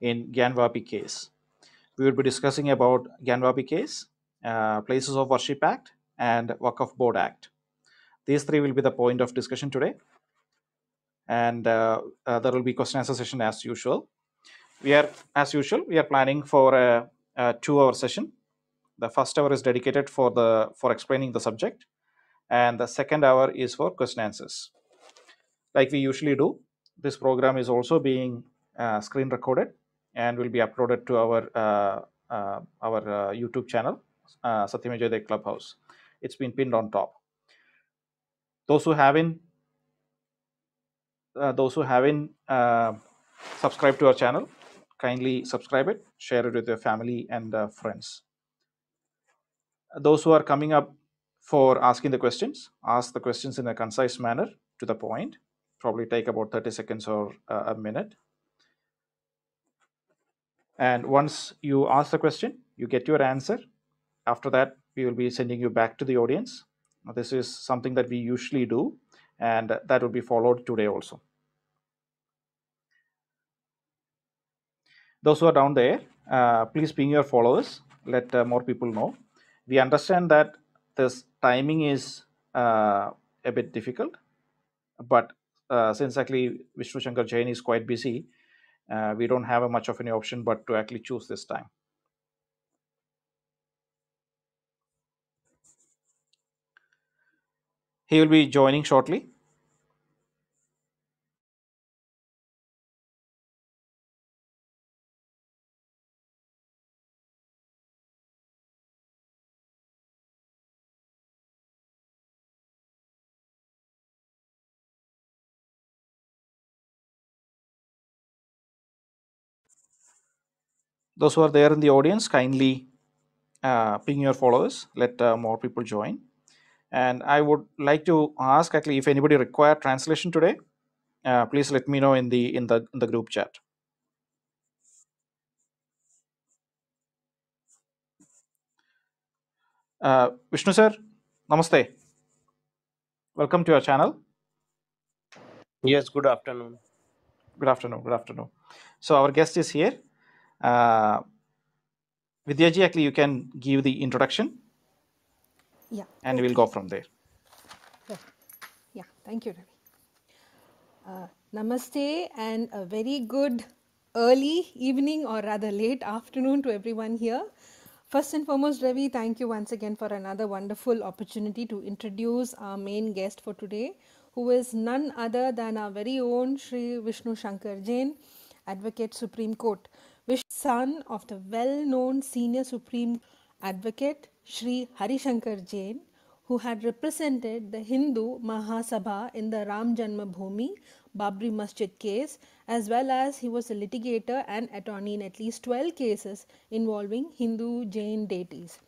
in Gyanvapi case. We will be discussing about Gyanvapi case, uh, Places of Worship Act, and Wakaf Board Act. These three will be the point of discussion today, and uh, uh, there will be question answer session as usual. We are, as usual, we are planning for a, a two-hour session. The first hour is dedicated for the for explaining the subject, and the second hour is for question answers. Like we usually do, this program is also being uh, screen recorded and will be uploaded to our uh, uh, our uh, YouTube channel, uh, Clubhouse. It's been pinned on top. Those who haven't uh, those who haven't subscribed to our channel, kindly subscribe it, share it with your family and friends. Those who are coming up for asking the questions, ask the questions in a concise manner to the point. Probably take about 30 seconds or a minute. And once you ask the question, you get your answer. After that, we will be sending you back to the audience. This is something that we usually do, and that will be followed today also. Those who are down there, uh, please ping your followers. Let uh, more people know. We understand that this timing is uh, a bit difficult, but uh, since actually Vishnu Shankar Jain is quite busy, uh, we don't have a much of any option but to actually choose this time. He will be joining shortly. Those who are there in the audience, kindly uh, ping your followers. Let uh, more people join. And I would like to ask actually if anybody require translation today, uh, please let me know in the in the in the group chat. Uh, Vishnu sir, namaste. Welcome to our channel. Yes, good afternoon. Good afternoon. Good afternoon. So our guest is here. Uh, Vidyaji, actually, you can give the introduction, Yeah, and we'll go from there. Sure. Yeah, thank you, Ravi. Uh, namaste and a very good early evening or rather late afternoon to everyone here. First and foremost, Ravi, thank you once again for another wonderful opportunity to introduce our main guest for today, who is none other than our very own Sri Vishnu Shankar Jain, Advocate Supreme Court, Vish son of the well-known senior Supreme Advocate Sri Harishankar Jain, who had represented the Hindu Mahasabha in the Ram Janma Bhoomi Babri Masjid case, as well as he was a litigator and attorney in at least 12 cases involving Hindu Jain deities.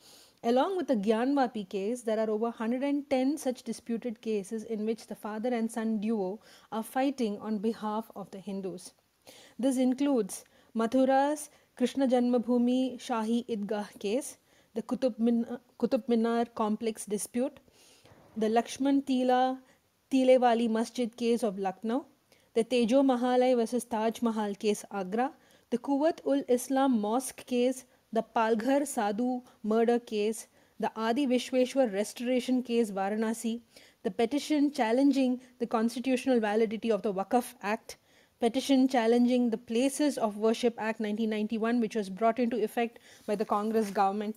Along with the Gyanvapi case, there are over 110 such disputed cases in which the father and son duo are fighting on behalf of the Hindus. This includes Mathura's Krishna Janmabhoomi Shahi Idgah case, the Qutub Minar, Qutub Minar complex dispute, the Lakshman Tila Tilewali Masjid case of Lucknow, the Tejo Mahalai versus Taj Mahal case Agra, the Kuwait ul Islam Mosque case, the Palghar Sadhu murder case, the Adi Vishweshwar restoration case Varanasi, the petition challenging the constitutional validity of the Waqf Act, petition challenging the Places of Worship Act 1991, which was brought into effect by the Congress government,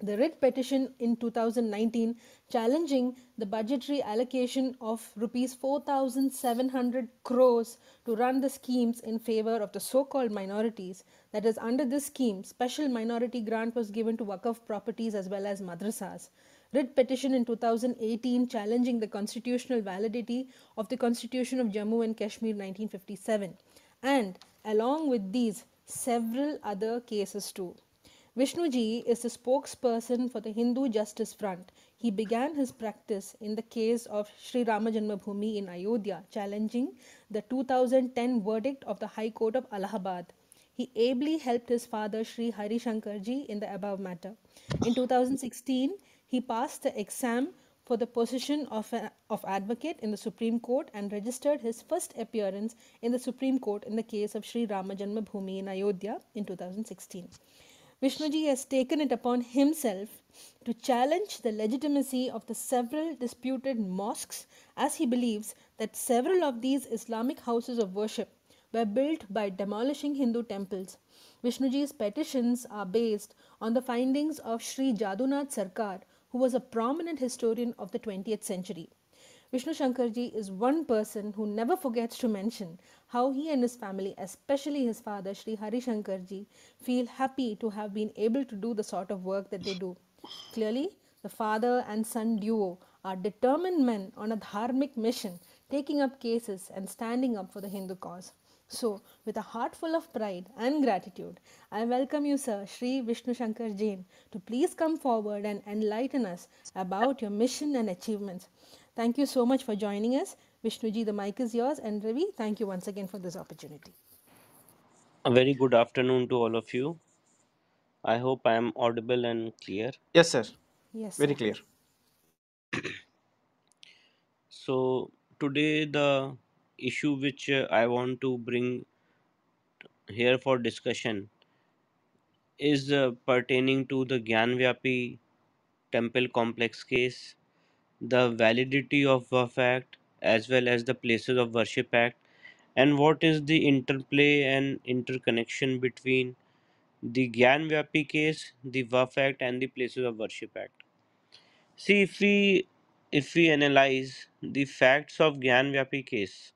the writ petition in 2019 challenging the budgetary allocation of rupees 4700 crores to run the schemes in favor of the so-called minorities. That is under this scheme special minority grant was given to waqf properties as well as madrasas writ petition in 2018 challenging the constitutional validity of the constitution of jammu and kashmir 1957 and along with these several other cases too Vishnuji is the spokesperson for the Hindu Justice Front. He began his practice in the case of Sri Rama Janmabhoomi in Ayodhya, challenging the 2010 verdict of the High Court of Allahabad. He ably helped his father Sri Hari Shankarji in the above matter. In 2016, he passed the exam for the position of, a, of advocate in the Supreme Court and registered his first appearance in the Supreme Court in the case of Sri Rama Janmabhoomi in Ayodhya in 2016. Vishnuji has taken it upon himself to challenge the legitimacy of the several disputed mosques as he believes that several of these Islamic houses of worship were built by demolishing Hindu temples. Vishnuji's petitions are based on the findings of Sri Jadunath Sarkar, who was a prominent historian of the 20th century. Vishnu Shankarji is one person who never forgets to mention how he and his family, especially his father Sri Hari Shankarji, feel happy to have been able to do the sort of work that they do. Clearly, the father and son duo are determined men on a dharmic mission, taking up cases and standing up for the Hindu cause. So, with a heart full of pride and gratitude, I welcome you, Sir Sri Vishnu Shankar Jain, to please come forward and enlighten us about your mission and achievements. Thank you so much for joining us. Vishnuji, the mic is yours, and Ravi, thank you once again for this opportunity. A very good afternoon to all of you. I hope I am audible and clear. Yes, sir. Yes, Very sir. clear. So, today the issue which uh, I want to bring here for discussion is uh, pertaining to the Gyanvapi temple complex case, the validity of Waqf Act, as well as the Places of Worship Act, and what is the interplay and interconnection between the Gyanvapi case, the Waqf Act, and the Places of Worship Act. See, if we if we analyze the facts of Gyanvapi case,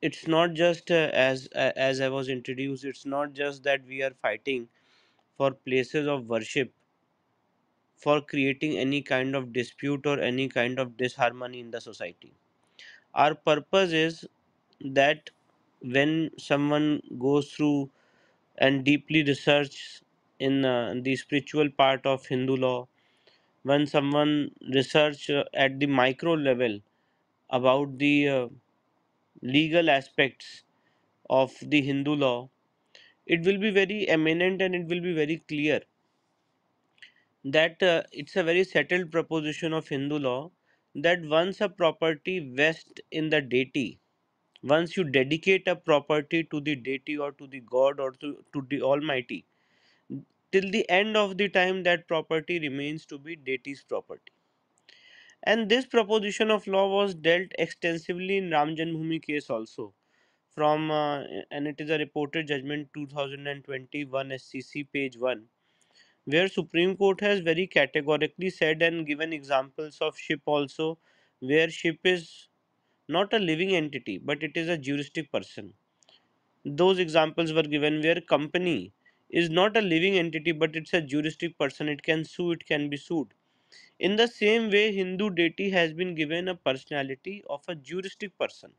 it's not just uh, as uh, as I was introduced. It's not just that we are fighting for places of worship for creating any kind of dispute or any kind of disharmony in the society. Our purpose is that when someone goes through and deeply research in uh, the spiritual part of Hindu law, when someone research uh, at the micro level about the uh, legal aspects of the Hindu law, it will be very eminent and it will be very clear that uh, it's a very settled proposition of Hindu law that once a property vests in the deity, once you dedicate a property to the deity or to the god or to, to the almighty, till the end of the time that property remains to be deity's property. And this proposition of law was dealt extensively in Ram Janmabhoomi case also. From uh, and it is a reported judgment 2021 SCC page 1 where Supreme Court has very categorically said and given examples of ship also where ship is not a living entity but it is a juristic person. Those examples were given where company is not a living entity but it's a juristic person. It can sue it can be sued in the same way hindu deity has been given a personality of a juristic person.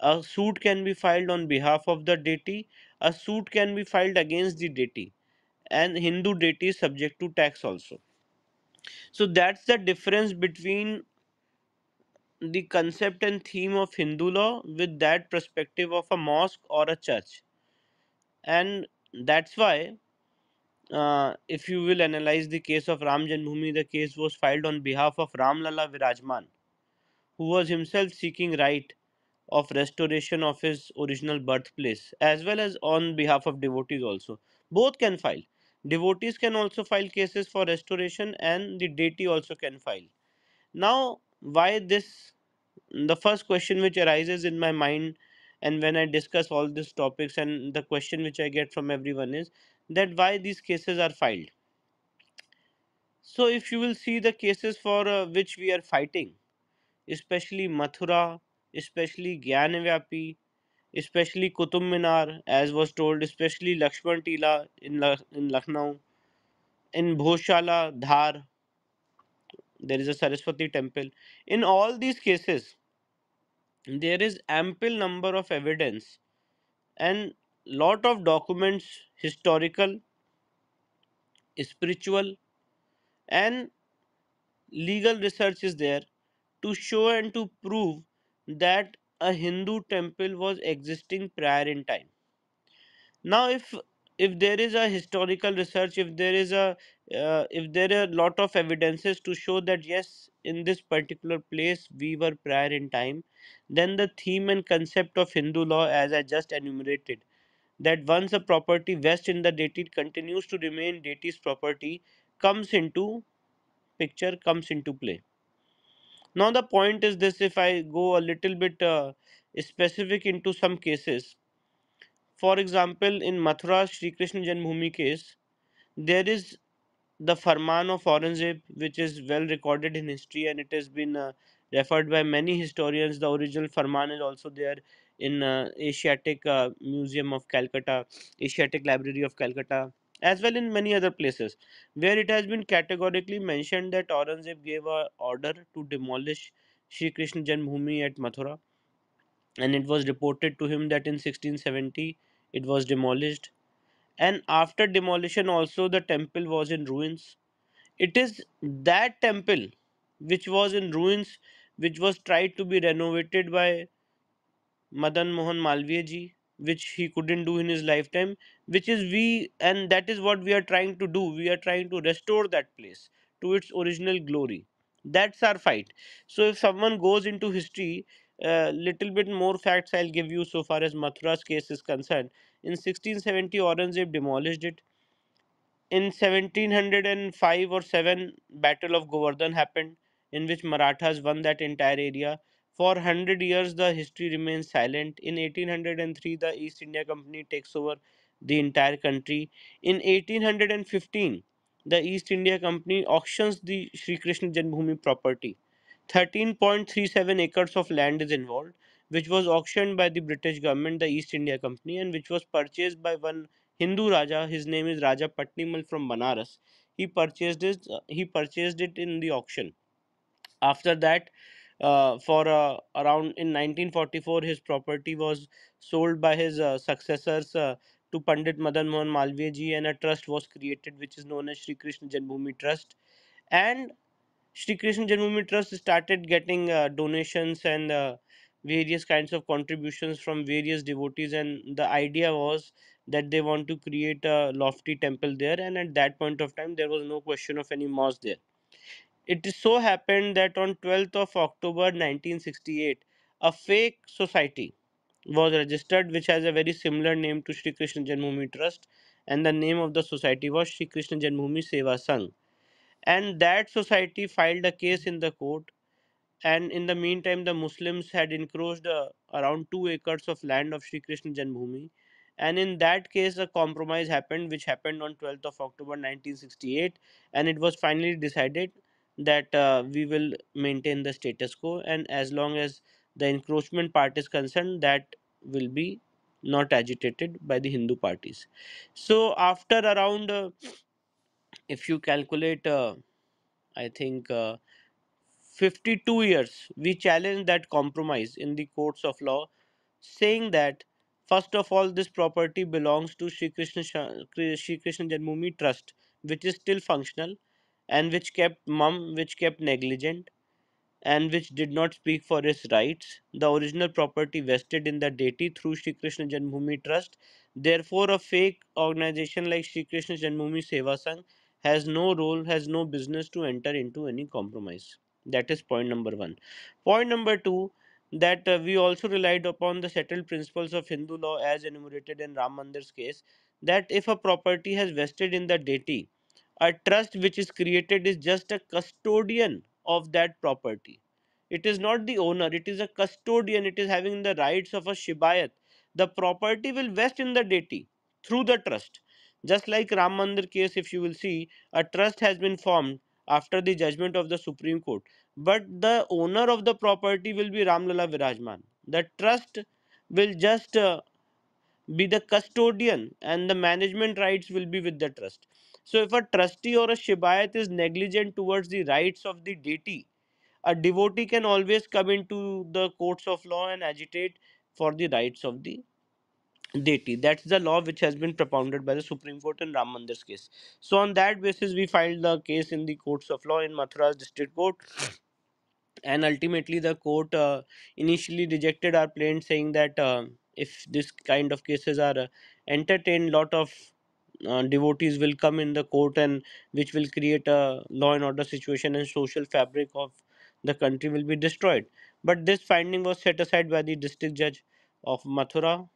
A suit can be filed on behalf of the deity a suit can be filed against the deity and hindu deity is subject to tax also. So that's the difference between the concept and theme of hindu law with that perspective of a mosque or a church. And that's why uh, if you will analyze the case of ram janmabhoomi the case was filed on behalf of ram lala virajman who was himself seeking right of restoration of his original birthplace as well as on behalf of devotees also. Both can file. Devotees can also file cases for restoration and the deity also can file. Now why this? The first question which arises in my mind and when i discuss all these topics and the question which i get from everyone is that why these cases are filed so if you will see the cases for uh, which we are fighting especially mathura especially Gyanvapi, especially Qutub Minar, as was told, especially Lakshman Tila in, La- in Lucknow, in Bhojshala, Dhar, there is a Saraswati temple. In all these cases, there is ample number of evidence and lot of documents, historical, spiritual, and legal research is there to show and to prove that a Hindu temple was existing prior in time. Now, if if there is a historical research if there is a uh, if there are a lot of evidences to show that yes in this particular place we were prior in time then the theme and concept of hindu law as i just enumerated that once a property vests in the deity it continues to remain deity's property comes into picture comes into play. Now the point is this if i go a little bit uh, specific into some cases. For example in mathura Shri krishna janmabhoomi case there is the Farman of Aurangzeb, which is well recorded in history and it has been uh, referred by many historians. The original Farman is also there in uh, Asiatic uh, Museum of Calcutta, Asiatic Library of Calcutta, as well in many other places, where it has been categorically mentioned that Aurangzeb gave a order to demolish Sri Krishna Janmabhoomi at Mathura, and it was reported to him that in 1670 it was demolished. And after demolition also the temple was in ruins. It is that temple which was in ruins which was tried to be renovated by Madan Mohan Malviya ji which he couldn't do in his lifetime which is we and that is what we are trying to do. We are trying to restore that place to its original glory. That's our fight. So if someone goes into history a little bit more facts i'll give you so far as mathura's case is concerned. In 1670 aurangzeb demolished it. In 1705 or 7 battle of govardhan happened in which marathas won that entire area for 100 years the history remains silent in 1803 the east india company takes over the entire country in 1815 the east india company auctions the Sri krishna janmabhoomi property 13.37 acres of land is involved which was auctioned by the british government the east india company and which was purchased by one Hindu Raja, his name is Raja Patnimal from Banaras. He purchased it. He purchased it in the auction. After that, uh, for uh, around in 1944, his property was sold by his uh, successors uh, to Pandit Madan Mohan Malviya ji, and a trust was created, which is known as Sri Krishna Janmabhoomi Trust. And Shri Krishna Janmabhoomi Trust started getting uh, donations and uh, various kinds of contributions from various devotees, and the idea was that they want to create a lofty temple there. And at that point of time, there was no question of any mosque there. It so happened that on 12th of October 1968, a fake society was registered which has a very similar name to Sri Krishna Janmabhoomi Trust, and the name of the society was Sri Krishna Janmabhoomi Seva Sangh. And that society filed a case in the court and in the meantime the muslims had encroached uh, around 2 acres of land of Sri Krishna Janmabhoomi. And in that case a compromise happened which happened on 12th of October 1968 and it was finally decided that uh, we will maintain the status quo and as long as the encroachment part is concerned that will be not agitated by the Hindu parties. So after around uh, if you calculate uh, I think uh, 52 years we challenged that compromise in the courts of law saying that first of all this property belongs to Sri Krishna Sri Krishna Janmabhoomi Trust which is still functional and which kept mum which kept negligent and which did not speak for his rights. The original property vested in the deity through Sri Krishna Janmabhoomi Trust. Therefore, a fake organization like Sri Krishna Janmabhoomi Seva Sangh has no role, has no business to enter into any compromise. That is point number one. Point number two that uh, we also relied upon the settled principles of Hindu law as enumerated in Ram Mandir's case that if a property has vested in the deity, a trust which is created is just a custodian of that property. It is not the owner, it is a custodian, it is having the rights of a Shibayat. The property will vest in the deity through the trust. Just like Ram Mandir case, if you will see, a trust has been formed after the judgment of the Supreme Court. But the owner of the property will be Ramlala Virajman. The trust will just uh, be the custodian and the management rights will be with the trust. So if a trustee or a shibayat is negligent towards the rights of the deity, a devotee can always come into the courts of law and agitate for the rights of the deity. That's the law which has been propounded by the Supreme Court in Ram Mandir's case. So on that basis, we filed the case in the courts of law in Mathura's district court and ultimately the court uh, initially rejected our plaint saying that uh, if this kind of cases are uh, entertained lot of uh, devotees will come in the court and which will create a law and order situation and social fabric of the country will be destroyed but this finding was set aside by the district judge of mathura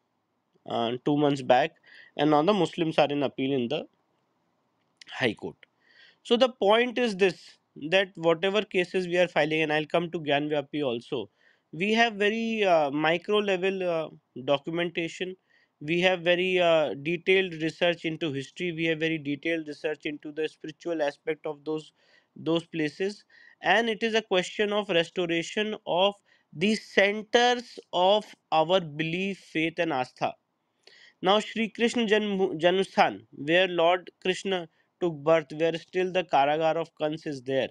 uh, two months back and now the muslims are in appeal in the high court so the point is this that whatever cases we are filing, and I'll come to Gyan also, we have very uh, micro level uh, documentation. We have very uh, detailed research into history. We have very detailed research into the spiritual aspect of those those places, and it is a question of restoration of the centers of our belief, faith, and astha now, Sri Krishna Janm- where Lord Krishna took birth, where still the Karagar of Kans is there,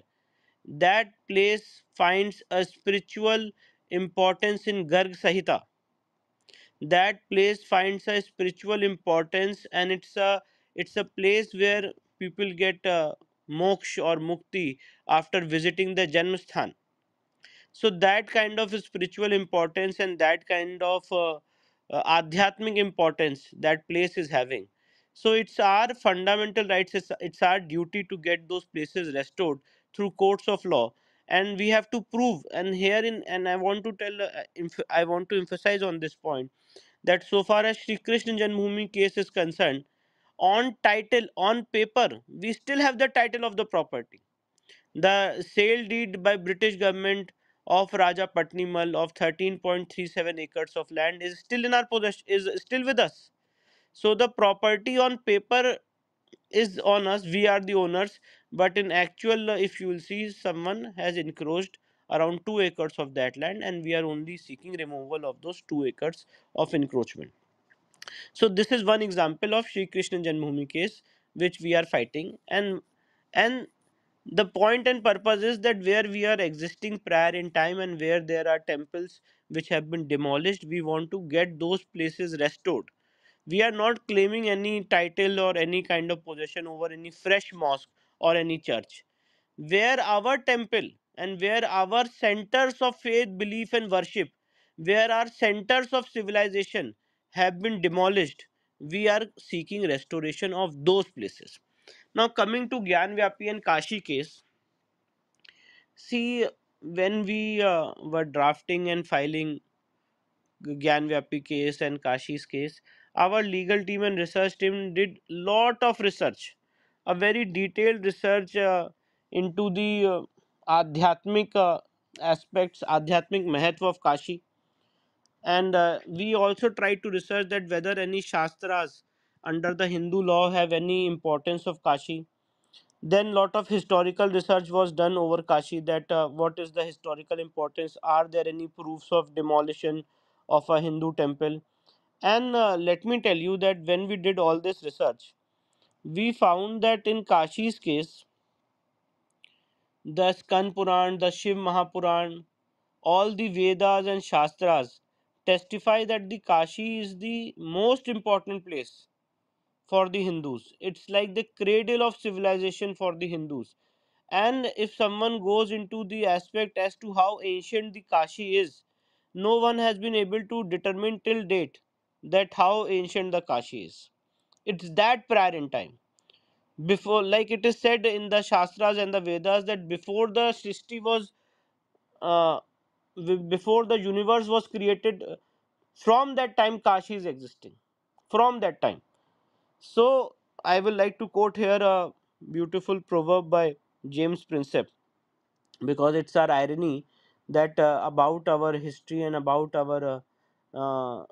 that place finds a spiritual importance in Garg Samhita. That place finds a spiritual importance, and it's a it's a place where people get uh, moksha or mukti after visiting the Janmasthan so that kind of spiritual importance and that kind of uh, uh, adhyatmic importance that place is having. So it's our fundamental rights it's, our duty to get those places restored through courts of law. And we have to prove and here in and i want to tell uh, i want to emphasize on this point that so far as Sri Krishna Janmabhoomi case is concerned on title on paper we still have the title of the property the sale deed by British government of Raja Patnimal of 13.37 acres of land is still in our possession is still with us. So the property on paper is on us. We are the owners, but in actual, if you will see, someone has encroached around two acres of that land, and we are only seeking removal of those two acres of encroachment. So this is one example of Shri Krishna Janmabhoomi case which we are fighting, and and the point and purpose is that where we are existing prior in time and where there are temples which have been demolished we want to get those places restored. We are not claiming any title or any kind of possession over any fresh mosque or any church. Where our temple and where our centers of faith belief and worship where our centers of civilization have been demolished we are seeking restoration of those places. Now coming to Gyan Vyapi and Kashi case, see when we uh, were drafting and filing Gyan Vyapi case and Kashi's case, our legal team and research team did lot of research, a very detailed research uh, into the uh, adhyatmic aspects, adhyatmic mahatva of Kashi, and uh, we also tried to research that whether any shastras under the Hindu law have any importance of Kashi. Then lot of historical research was done over kashi that uh, what is the historical importance? Are there any proofs of demolition of a hindu temple? And uh, let me tell you that when we did all this research we found that in kashi's case the skan puran the shiv mahapuran all the vedas and shastras testify that the kashi is the most important place for the hindus. It's like the cradle of civilization for the hindus. And if someone goes into the aspect as to how ancient the kashi is no one has been able to determine till date that how ancient the kashi is. It's that prior in time before like it is said in the shastras and the vedas that before the srishti was uh, before the universe was created uh, from that time kashi is existing. From that time. So i will like to quote here a beautiful proverb by james prinsep because it's our irony that uh, about our history and about our uh, uh,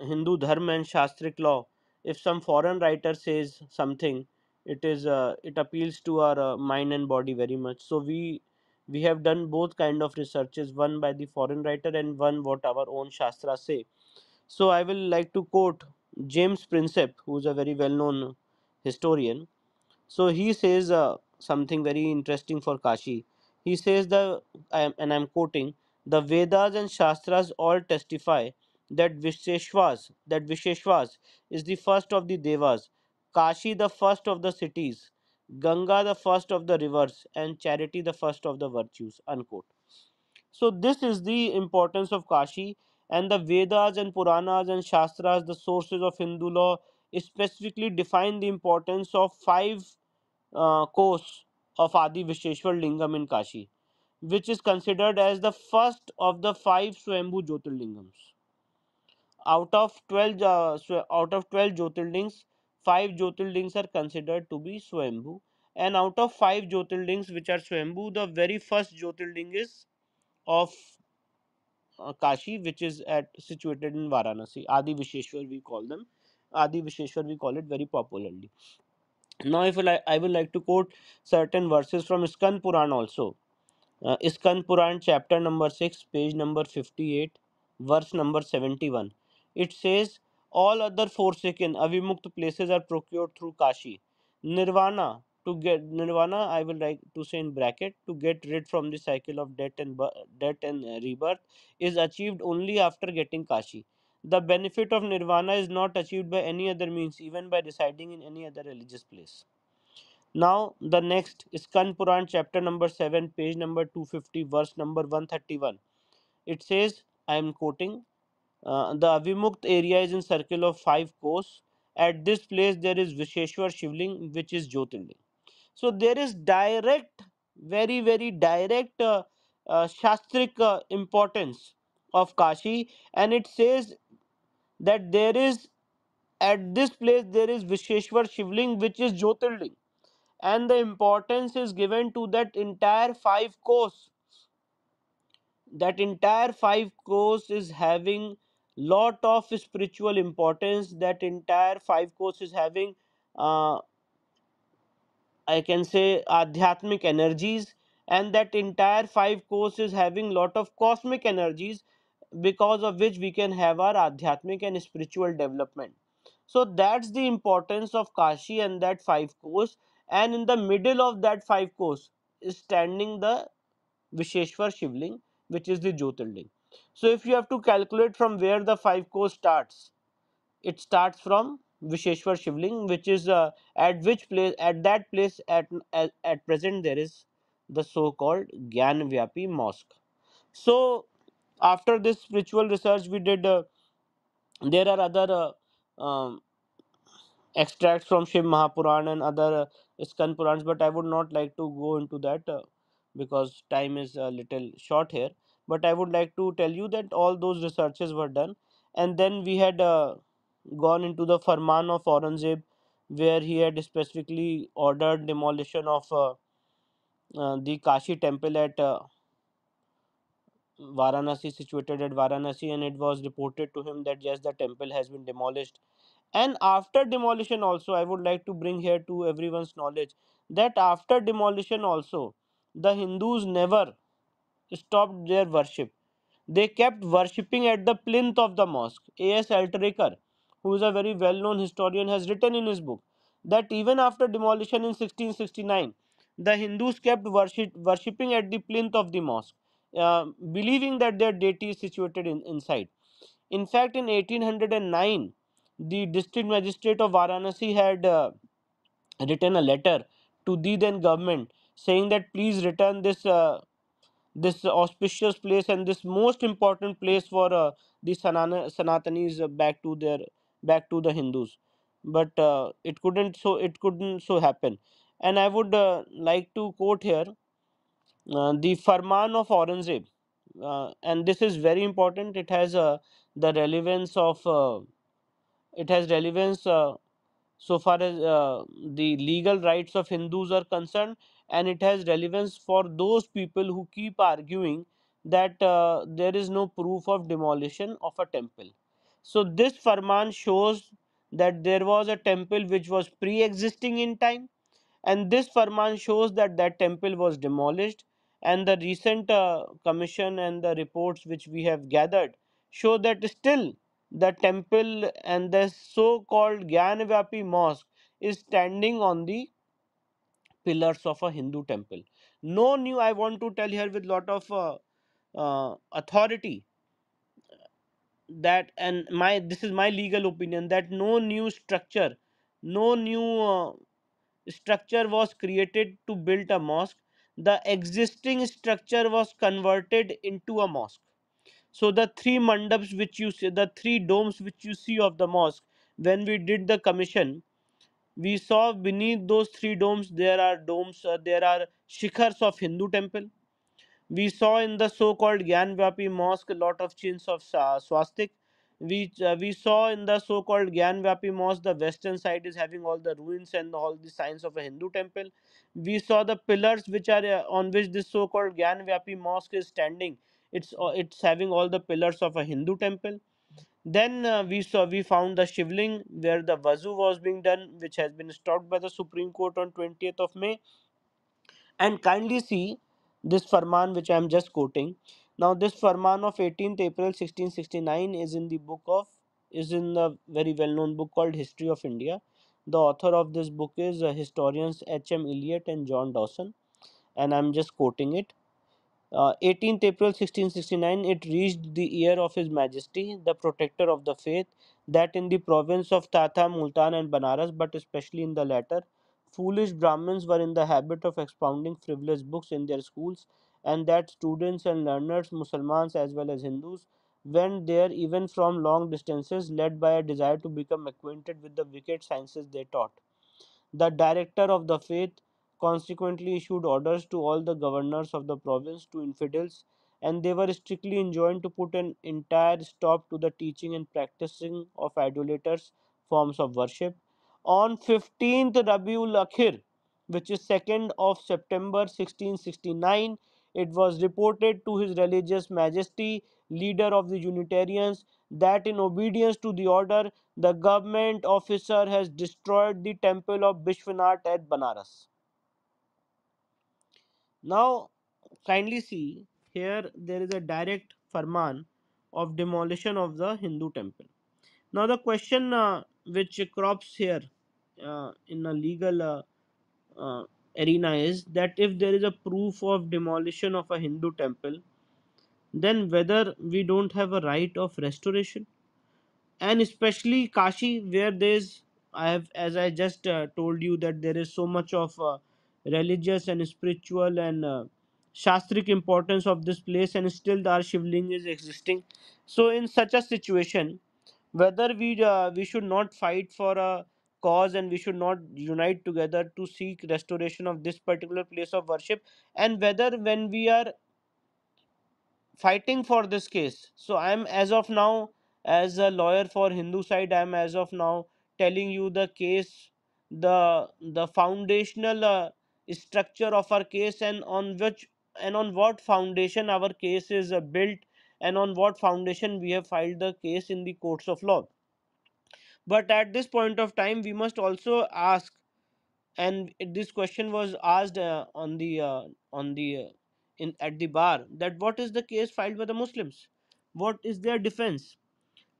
Hindu dharma and shastric law, if some foreign writer says something, it is uh, it appeals to our uh, mind and body very much. So we we have done both kind of researches, one by the foreign writer and one what our own shastra say. So I will like to quote James Prinsep, who is a very well known historian so he says uh, something very interesting for Kashi. He says the and I'm quoting the Vedas and Shastras all testify that Visheshwar that Visheshwar is the first of the Devas, Kashi the first of the cities, Ganga the first of the rivers, and charity the first of the virtues. Unquote. So this is the importance of Kashi and the Vedas and Puranas and Shastras, the sources of Hindu law specifically define the importance of five uh, of Adi Visheshwar Lingam in Kashi, which is considered as the first of the five Swambhu Jyotirlingams. Out of 12, uh, out of 12 Jyotirlings, five Jyotirlings are considered to be Swambhu. And out of five Jyotirlings which are Swambhu, the very first Jyotirling is of uh, Kashi, which is at situated in Varanasi. Adi Visheshwar we call them. Adi Visheshwar we call it very popularly. Now, if I, I would like to quote certain verses from Iskan Puran also. Uh, Iskan Puran, chapter number 6, page number 58, verse number 71. It says, All other forsaken, avimukt places are procured through Kashi. Nirvana, to get nirvana, I will like to say in bracket, to get rid from the cycle of death and death and uh, rebirth, is achieved only after getting Kashi. The benefit of nirvana is not achieved by any other means, even by residing in any other religious place. Now, the next iskan Puran, chapter number 7, page number 250, verse number 131. It says, I am quoting, uh, the Avimukt area is in circle of five courses. At this place, there is Visheshwar Shivling, which is Jyotirling. So, there is direct, very, very direct uh, uh, Shastric uh, importance of Kashi, and it says that there is at this place there is Visheshwar Shivling, which is Jyotirling and the importance is given to that entire five course that entire five course is having lot of spiritual importance that entire five course is having uh, i can say adhyatmic energies and that entire five course is having lot of cosmic energies because of which we can have our adhyatmic and spiritual development. So that's the importance of kashi and that five course and in the middle of that five course is standing the visheshwar shivling which is the jyotirling so if you have to calculate from where the five course starts it starts from Visheshwar Shivling, which is uh, at which place at that place at, at at present there is the so-called Gyan Vyapi mosque. So after this spiritual research we did, uh, there are other uh, um, extracts from Shiv Mahapuran and other uh, Iskan Purans, but I would not like to go into that uh, because time is a little short here. But I would like to tell you that all those researches were done, and then we had uh, gone into the Farman of Aurangzeb, where he had specifically ordered demolition of uh, uh, the Kashi temple at uh, Varanasi, situated at Varanasi, and it was reported to him that yes, the temple has been demolished. And after demolition also i would like to bring here to everyone's knowledge that after demolition also the hindus never stopped their worship. They kept worshipping at the plinth of the mosque. A. S. Altekar, who is a very well known historian has written in his book that even after demolition in 1669 the hindus kept worship, worshipping at the plinth of the mosque uh, believing that their deity is situated in, inside. In fact, in 1809, the district magistrate of Varanasi had uh, written a letter to the then government saying that please return this uh, this auspicious place and this most important place for uh, the Sanana, Sanatanis uh, back to their back to the Hindus. But uh, it couldn't so it couldn't so happen. And I would uh, like to quote here uh, the Farman of Aurangzeb, uh, and this is very important. It has the relevance of it has relevance so far as the legal rights of Hindus are concerned, and it has relevance for those people who keep arguing that uh, there is no proof of demolition of a temple. So this Farman shows that there was a temple which was pre-existing in time and this farman shows that that temple was demolished and the recent uh, commission and the reports which we have gathered show that still the temple and the so called Gyanvapi mosque is standing on the pillars of a Hindu temple. No new, I want to tell here with lot of uh, uh, authority that and my this is my legal opinion that no new structure no new uh, structure was created to build a mosque the existing structure was converted into a mosque so the three mandaps which you see the three domes which you see of the mosque when we did the commission we saw beneath those three domes there are domes uh, there are shikhars of hindu temple we saw in the so-called Gyanvapi mosque a lot of chins of swastik. We, uh, we saw in the so-called Gyanvapi mosque the western side is having all the ruins and all the signs of a Hindu temple. We saw the pillars which are uh, on which this so-called Gyanvapi mosque is standing. It's uh, it's having all the pillars of a Hindu temple. Then uh, we saw we found the Shivling where the wazu was being done, which has been stopped by the Supreme Court on 20th of May and kindly see this farman which I am just quoting. Now this farman of 18th April 1669 is in the book of is in the very well known book called History of India. The author of this book is uh, historians H. M. Elliot and John Dowson and I am just quoting it. Uh, 18th April 1669, it reached the ear of His Majesty, the Protector of the Faith, that in the province of Thatta, Multan, and Banaras, but especially in the latter, foolish Brahmins were in the habit of expounding frivolous books in their schools, and that students and learners, Muslims as well as Hindus, went there even from long distances, led by a desire to become acquainted with the wicked sciences they taught. The director of the faith consequently issued orders to all the governors of the province to infidels, and they were strictly enjoined to put an entire stop to the teaching and practicing of idolaters' forms of worship. On 15th Rabiul Akhir, which is 2nd of September 1669, it was reported to His Religious Majesty, leader of the Unitarians, that in obedience to the order, the government officer has destroyed the temple of Bishwanath at Banaras. Now, kindly see here there is a direct farman of demolition of the Hindu temple. Now, the question uh, which crops here uh, in a legal uh, uh, arena is that if there is a proof of demolition of a Hindu temple, then whether we don't have a right of restoration and especially kashi where there's i have as i just uh, told you that there is so much of uh, religious and spiritual and uh, shastric importance of this place and still the shivling is existing so in such a situation whether we uh, we should not fight for a cause and we should not unite together to seek restoration of this particular place of worship and whether when we are fighting for this case. So I'm as of now, as a lawyer for Hindu side, I'm as of now telling you the case, the the foundational uh, structure of our case, and on which and on what foundation our case is uh, built, and on what foundation we have filed the case in the courts of law. But at this point of time, we must also ask and this question was asked uh, on the uh, on the uh, in at the bar that what is the case filed by the muslims what is their defense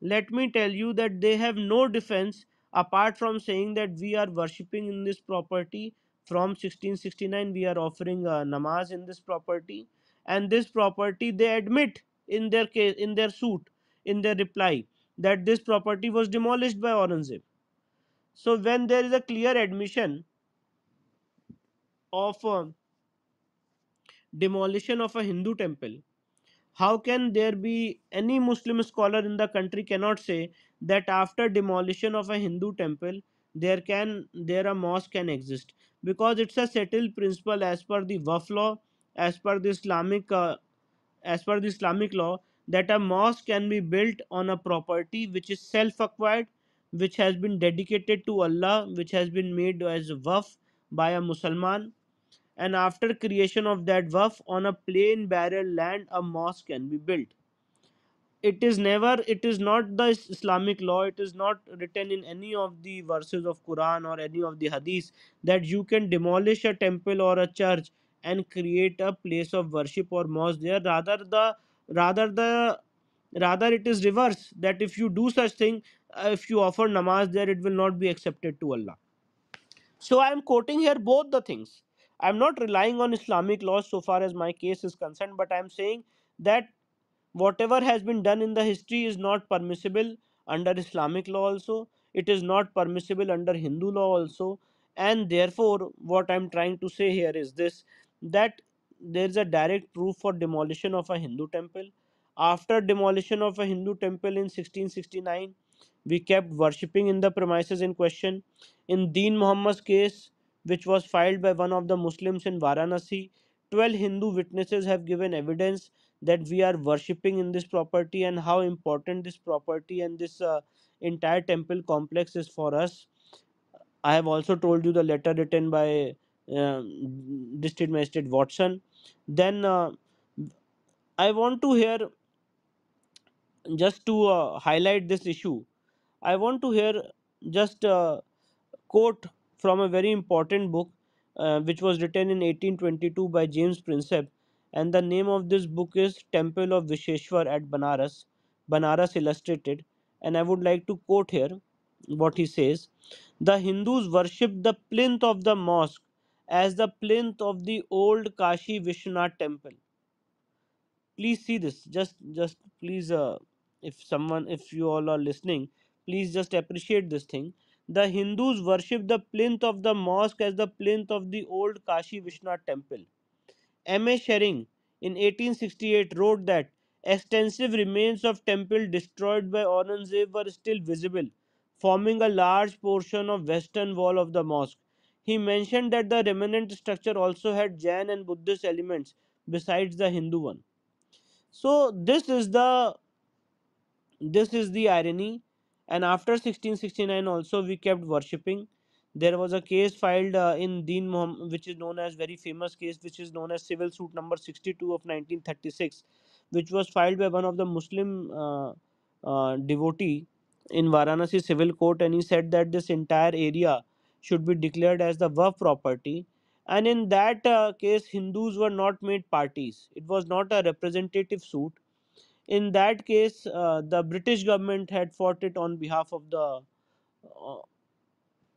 let me tell you that they have no defense apart from saying that we are worshipping in this property from 1669 we are offering uh, namaz in this property. And this property they admit in their case in their suit in their reply that this property was demolished by Aurangzeb. So when there is a clear admission of demolition of a Hindu temple, how can there be any Muslim scholar in the country cannot say that after demolition of a Hindu temple there can there a mosque can exist because it's a settled principle as per the waqf law, as per the Islamic uh, as per the Islamic law that a mosque can be built on a property which is self-acquired, which has been dedicated to Allah, which has been made as waqf by a Musliman and after creation of that waqf on a plain barren land a mosque can be built it is never it is not the islamic law it is not written in any of the verses of quran or any of the hadith that you can demolish a temple or a church and create a place of worship or mosque there rather the rather the rather it is reverse that if you do such thing uh, if you offer namaz there it will not be accepted to allah so I am quoting here both the things. I am not relying on Islamic laws so far as my case is concerned, but I am saying that whatever has been done in the history is not permissible under Islamic law also. It is not permissible under Hindu law also. And therefore, what I am trying to say here is this that there is a direct proof for demolition of a Hindu temple. After demolition of a Hindu temple in 1669, we kept worshipping in the premises in question. In Deen Muhammad's case, which was filed by one of the Muslims in Varanasi, 12 Hindu witnesses have given evidence that we are worshipping in this property and how important this property and this uh, entire temple complex is for us. I have also told you the letter written by um, District Magistrate Watson. Then uh, I want to hear just to uh, highlight this issue. I want to hear just a quote from a very important book uh, which was written in 1822 by James Prinsep, and the name of this book is Temple of Visheshwar at Banaras, Banaras Illustrated. And I would like to quote here what he says The Hindus worship the plinth of the mosque as the plinth of the old Kashi Vishwanath temple. Please see this. Just just please uh, if someone if you all are listening please just appreciate this thing. The hindus worship the plinth of the mosque as the plinth of the old kashi vishwanath temple M. A. Sherring in 1868 wrote that extensive remains of temple destroyed by aurangzeb were still visible forming a large portion of western wall of the mosque. He mentioned that the remnant structure also had jain and buddhist elements besides the hindu one. So this is the this is the irony. And after 1669 also we kept worshipping there was a case filed uh, in Deen Muhammad, which is known as very famous case which is known as civil suit number 62 of 1936 which was filed by one of the muslim uh, uh, devotee in Varanasi civil court and he said that this entire area should be declared as the Waqf property. And in that uh, case hindus were not made parties. It was not a representative suit. In that case uh, the british government had fought it on behalf of the uh,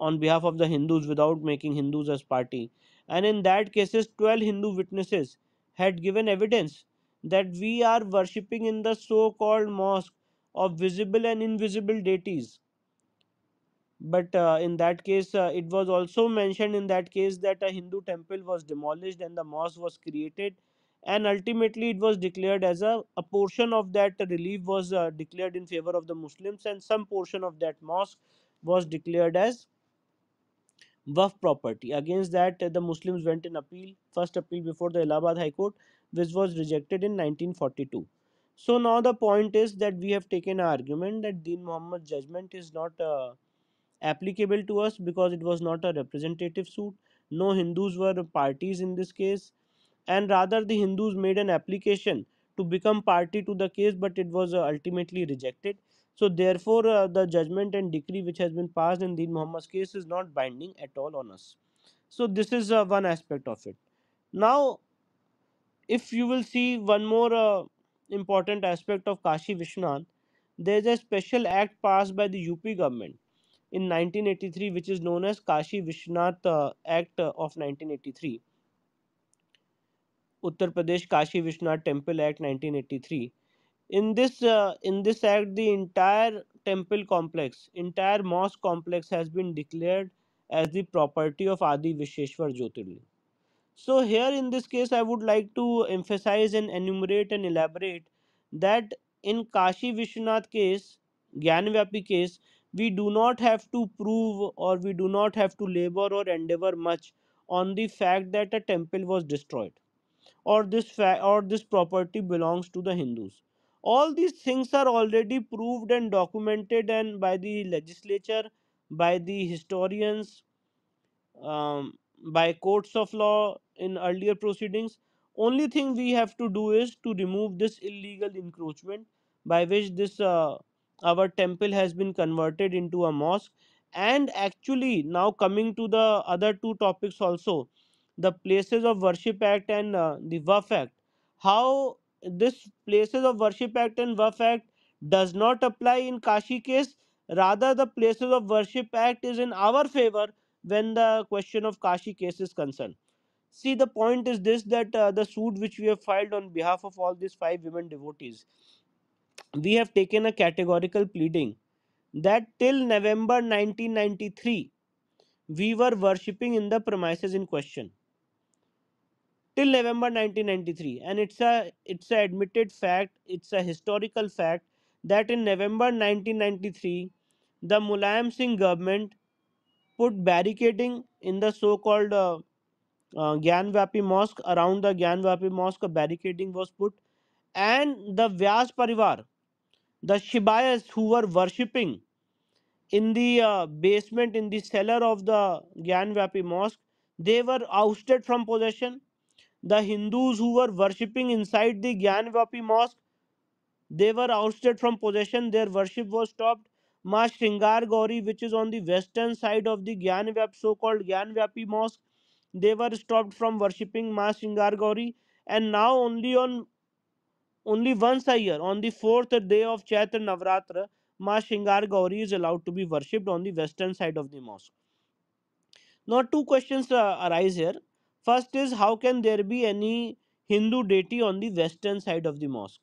on behalf of the hindus without making hindus as party. And in that cases 12 hindu witnesses had given evidence that we are worshipping in the so called mosque of visible and invisible deities. But uh, in that case uh, it was also mentioned in that case that a hindu temple was demolished and the mosque was created. And ultimately it was declared as a, a portion of that relief was uh, declared in favor of the muslims and some portion of that mosque was declared as waqf property against that the muslims went in appeal first appeal before the allahabad high court which was rejected in 1942 so now the point is that we have taken an argument that deen muhammad judgment is not uh, applicable to us because it was not a representative suit. No Hindus were parties in this case, and rather the Hindus made an application to become party to the case, but it was uh, ultimately rejected. So, therefore, uh, the judgment and decree which has been passed in Deen Muhammad's case is not binding at all on us. So, this is uh, one aspect of it. Now, if you will see one more uh, important aspect of Kashi Vishwanath, there is a special act passed by the UP government in 1983 which is known as Kashi Vishwanath uh, Act of 1983 Uttar Pradesh Kashi Vishwanath Temple Act 1983 in this uh, in this act the entire temple complex entire mosque complex has been declared as the property of Adi Visheshwar Jyotirling so here in this case I would like to emphasize and enumerate and elaborate that in Kashi Vishwanath case Gyanvapi case we do not have to prove or we do not have to labor or endeavor much on the fact that a temple was destroyed or this fa- or this property belongs to the hindus all these things are already proved and documented and by the legislature by the historians um, by courts of law in earlier proceedings. Only thing we have to do is to remove this illegal encroachment by which this uh, our temple has been converted into a mosque. And actually, now coming to the other two topics also, the Places of Worship Act and uh, the Waqf Act. How this Places of Worship Act and Waqf Act does not apply in Kashi case. Rather, the Places of Worship Act is in our favor when the question of Kashi case is concerned. See, the point is this that uh, the suit which we have filed on behalf of all these five women devotees, we have taken a categorical pleading that till November 1993, we were worshipping in the premises in question. Till November 1993, and it's a it's a admitted fact, it's a historical fact that in November 1993, the Mulayam Singh government put barricading in the so-called uh, uh, Gyanvapi mosque. Around the Gyanvapi mosque, barricading was put, and the Vyas Parivar, the Shibayas who were worshipping in the uh, basement, in the cellar of the Gyanvapi mosque, they were ousted from possession. The Hindus who were worshipping inside the Gyanvapi mosque, they were ousted from possession. Their worship was stopped. Ma Shringar Gauri, which is on the western side of the Gyanvap, so-called Gyanvapi mosque, they were stopped from worshipping Ma Shringar Gauri. And now only on only once a year, on the fourth day of Chaitra Navratra, Ma Shringar Gauri is allowed to be worshipped on the western side of the mosque. Now, two questions uh, arise here. First is how can there be any Hindu deity on the western side of the mosque?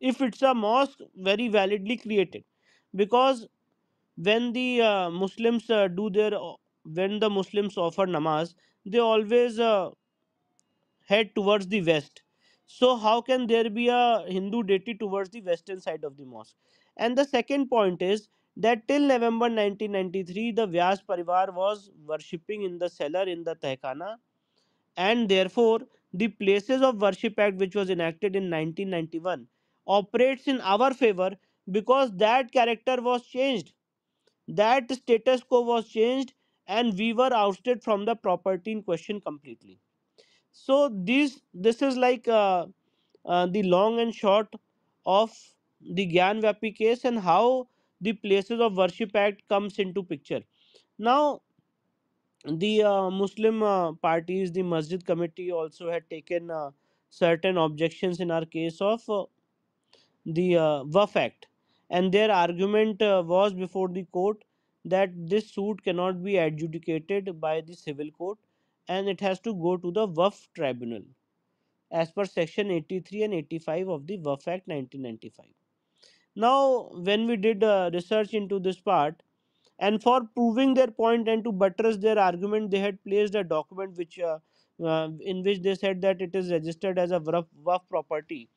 If it's a mosque, very validly created, because when the uh, Muslims uh, do their when the Muslims offer namaz, they always uh, head towards the west. So how can there be a Hindu deity towards the western side of the mosque? And the second point is that till November 1993, the Vyas Parivar was worshipping in the cellar in the Tehkana, and therefore the Places of Worship Act, which was enacted in 1991, operates in our favor because that character was changed, that status quo was changed, and we were ousted from the property in question completely. So this this is like uh, uh, the long and short of the Gyan case and how the places of worship act comes into picture. Now the uh, muslim uh, parties the masjid committee also had taken uh, certain objections in our case of uh, the uh, Waqf act and their argument uh, was before the court that this suit cannot be adjudicated by the civil court and it has to go to the Waqf tribunal as per section 83 and 85 of the Waqf Act 1995. Now, when we did uh, research into this part, and for proving their point and to buttress their argument, they had placed a document which uh, uh, in which they said that it is registered as a Waqf property,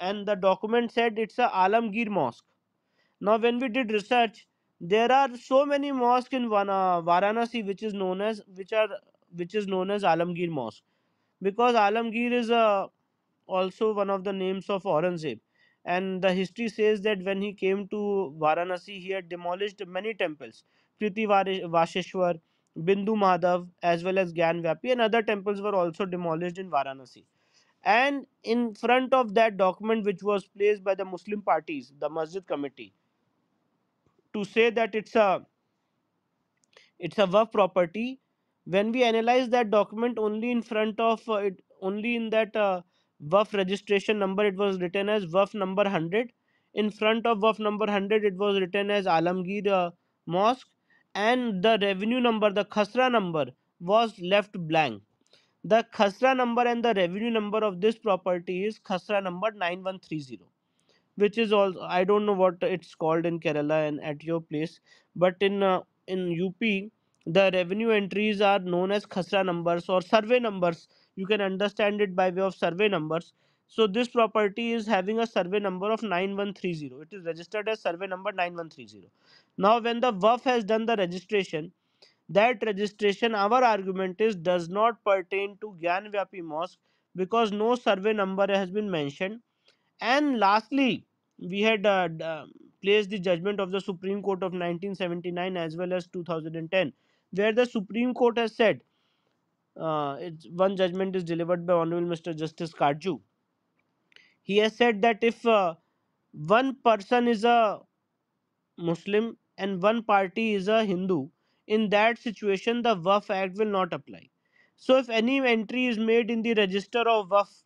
and the document said it's a Alamgir mosque. Now, when we did research, there are so many mosques in Varanasi which is known as which are which is known as Alamgir mosque because Alamgir is uh, also one of the names of Aurangzeb. And the history says that when he came to Varanasi, he had demolished many temples, Priti Vasheshwar, Bindu Madhav, as well as Gyanvapi, and other temples were also demolished in Varanasi. And in front of that document, which was placed by the Muslim parties, the Masjid Committee, to say that it's a it's a Waqf property, when we analyze that document only in front of uh, it only in that uh, Waqf registration number it was written as Waqf number 100 in front of Waqf number 100 it was written as Alamgir uh, mosque. And the revenue number the khasra number was left blank. The khasra number and the revenue number of this property is khasra number 9130 which is also I don't know what it's called in Kerala and at your place but in uh, in UP the revenue entries are known as khasra numbers or survey numbers you can understand it by way of survey numbers. So this property is having a survey number of 9130 it is registered as survey number 9130 now when the Waqf has done the registration that registration our argument is does not pertain to Gyanvapi mosque because no survey number has been mentioned. And lastly we had uh, uh, placed the judgment of the supreme court of 1979 as well as 2010 where the supreme court has said uh, one judgment is delivered by honorable mr justice Katju he has said that if uh, one person is a muslim and one party is a hindu in that situation the waqf act will not apply. So if any entry is made in the register of waqf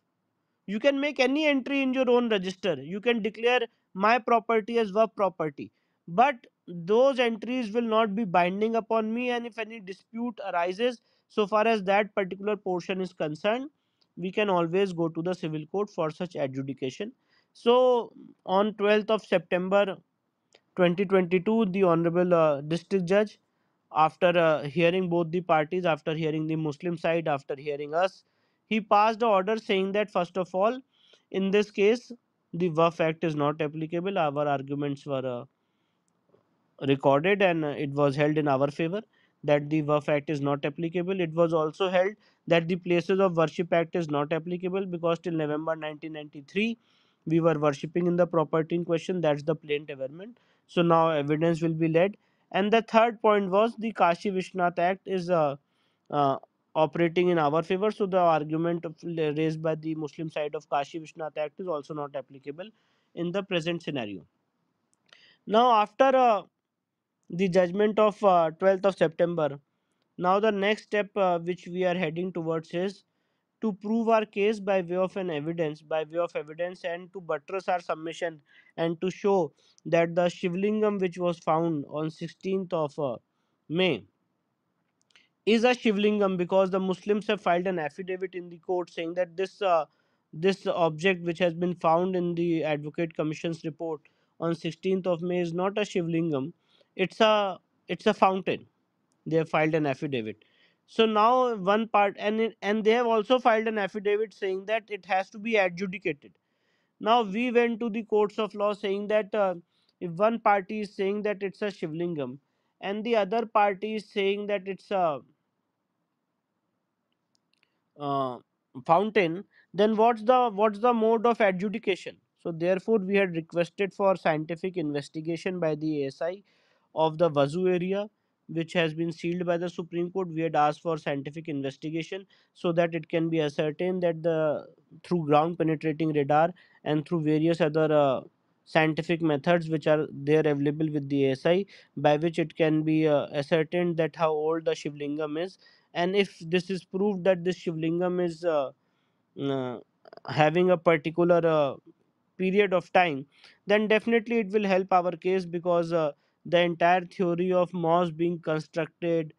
you can make any entry in your own register. You can declare my property as waqf property. But those entries will not be binding upon me and if any dispute arises so far as that particular portion is concerned we can always go to the civil court for such adjudication so on 12th of september 2022 the honorable uh, district judge after uh, hearing both the parties after hearing the muslim side after hearing us he passed the order saying that first of all in this case the Waqf Act is not applicable. Our arguments were uh, recorded and it was held in our favor that the Waqf Act is not applicable. It was also held that the Places of Worship Act is not applicable because till November 1993 we were worshipping in the property in question. That's the plain averment. So now evidence will be led. And the third point was the Kashi Vishnath Act is uh, uh, operating in our favor. So the argument of, raised by the Muslim side of Kashi Vishnath Act is also not applicable in the present scenario. Now after uh, the judgment of uh, 12th of September, now the next step uh, which we are heading towards is to prove our case by way of an evidence by way of evidence and to buttress our submission and to show that the shivlingam which was found on 16th of uh, may is a shivlingam because the muslims have filed an affidavit in the court saying that this uh, this object which has been found in the advocate commission's report on 16th of may is not a shivlingam it's a it's a fountain. They have filed an affidavit. So now one part and it, and they have also filed an affidavit saying that it has to be adjudicated. Now we went to the courts of law saying that uh, if one party is saying that it's a shivlingam and the other party is saying that it's a uh, fountain then what's the what's the mode of adjudication? So therefore we had requested for scientific investigation by the asi of the Wazu area which has been sealed by the supreme court. We had asked for scientific investigation so that it can be ascertained that the through ground penetrating radar and through various other uh, scientific methods which are there available with the asi by which it can be uh, ascertained that how old the shivlingam is. And if this is proved that this shivlingam is uh, uh, having a particular uh, period of time then definitely it will help our case because uh, the entire theory of mosque being constructed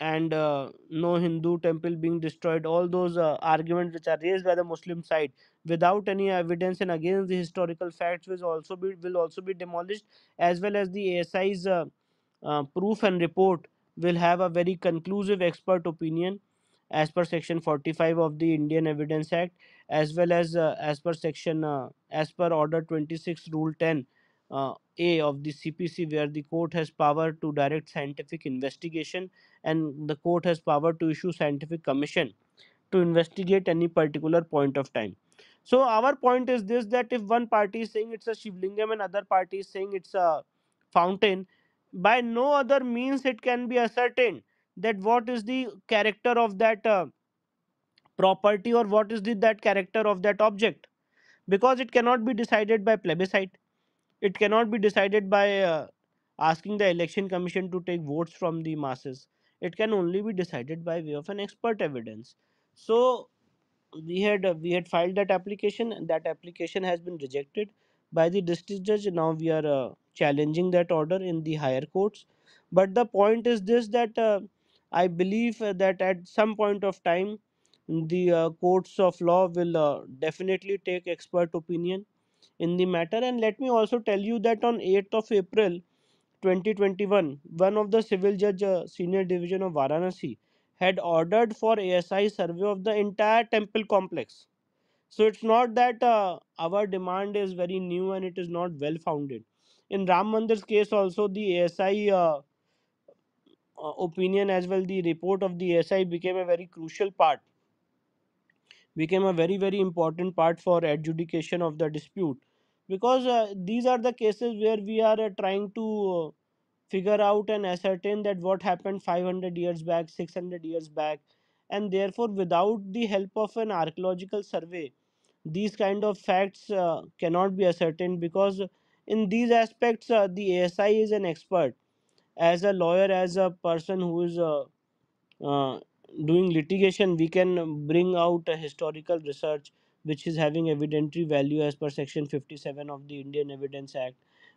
and uh, no hindu temple being destroyed all those uh, arguments which are raised by the muslim side without any evidence and against the historical facts will also be will also be demolished as well as the asi's uh, uh, proof and report will have a very conclusive expert opinion as per section 45 of the indian evidence act as well as uh, as per section uh, as per order 26 rule 10 uh, a of the cpc where the court has power to direct scientific investigation and the court has power to issue scientific commission to investigate any particular point of time. So our point is this that if one party is saying it's a shivlingam and other party is saying it's a fountain by no other means it can be ascertained that what is the character of that uh, property or what is the that character of that object. Because it cannot be decided by plebiscite it cannot be decided by uh, asking the election commission to take votes from the masses. It can only be decided by way of an expert evidence. So we had uh, we had filed that application and that application has been rejected by the district judge. Now we are uh, challenging that order in the higher courts. But the point is this that uh, i believe uh, that at some point of time the uh, courts of law will uh, definitely take expert opinion in the matter. And let me also tell you that on 8th of april 2021 one of the civil judge uh, senior division of varanasi had ordered for asi survey of the entire temple complex. So it's not that uh, our demand is very new and it is not well founded. In ram mandir's case also the asi uh, uh, opinion as well the report of the asi became a very crucial part became a very very important part for adjudication of the dispute. Because uh, these are the cases where we are uh, trying to uh, figure out and ascertain that what happened 500 years back 600 years back. And therefore without the help of an archaeological survey these kind of facts uh, cannot be ascertained. Because in these aspects uh, the asi is an expert. As a lawyer as a person who is uh, doing litigation we can bring out a historical research which is having evidentiary value as per section 57 of the indian evidence act.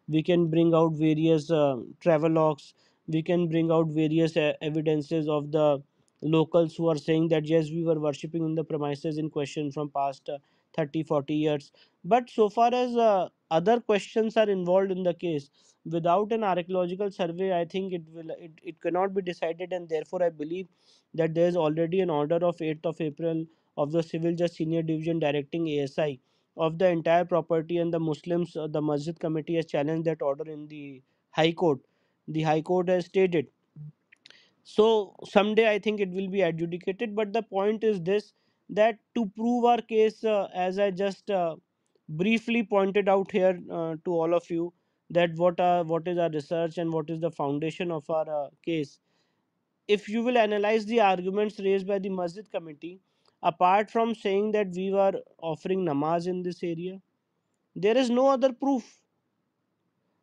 We can bring out various uh, travelogues we can bring out various uh, evidences of the locals who are saying that yes we were worshipping in the premises in question from past uh, 30 40 years. But so far as uh, other questions are involved in the case. Without an archaeological survey i think it will it, it cannot be decided and therefore i believe that there is already an order of 8th of april of the civil judge senior division directing asi of the entire property and the muslims uh, the masjid committee has challenged that order in the high court. The high court has stated. So someday i think it will be adjudicated but the point is this that to prove our case uh, as i just uh, briefly pointed out here uh, to all of you that what are what is our research and what is the foundation of our uh, case. If you will analyze the arguments raised by the masjid committee apart from saying that we were offering namaz in this area there is no other proof.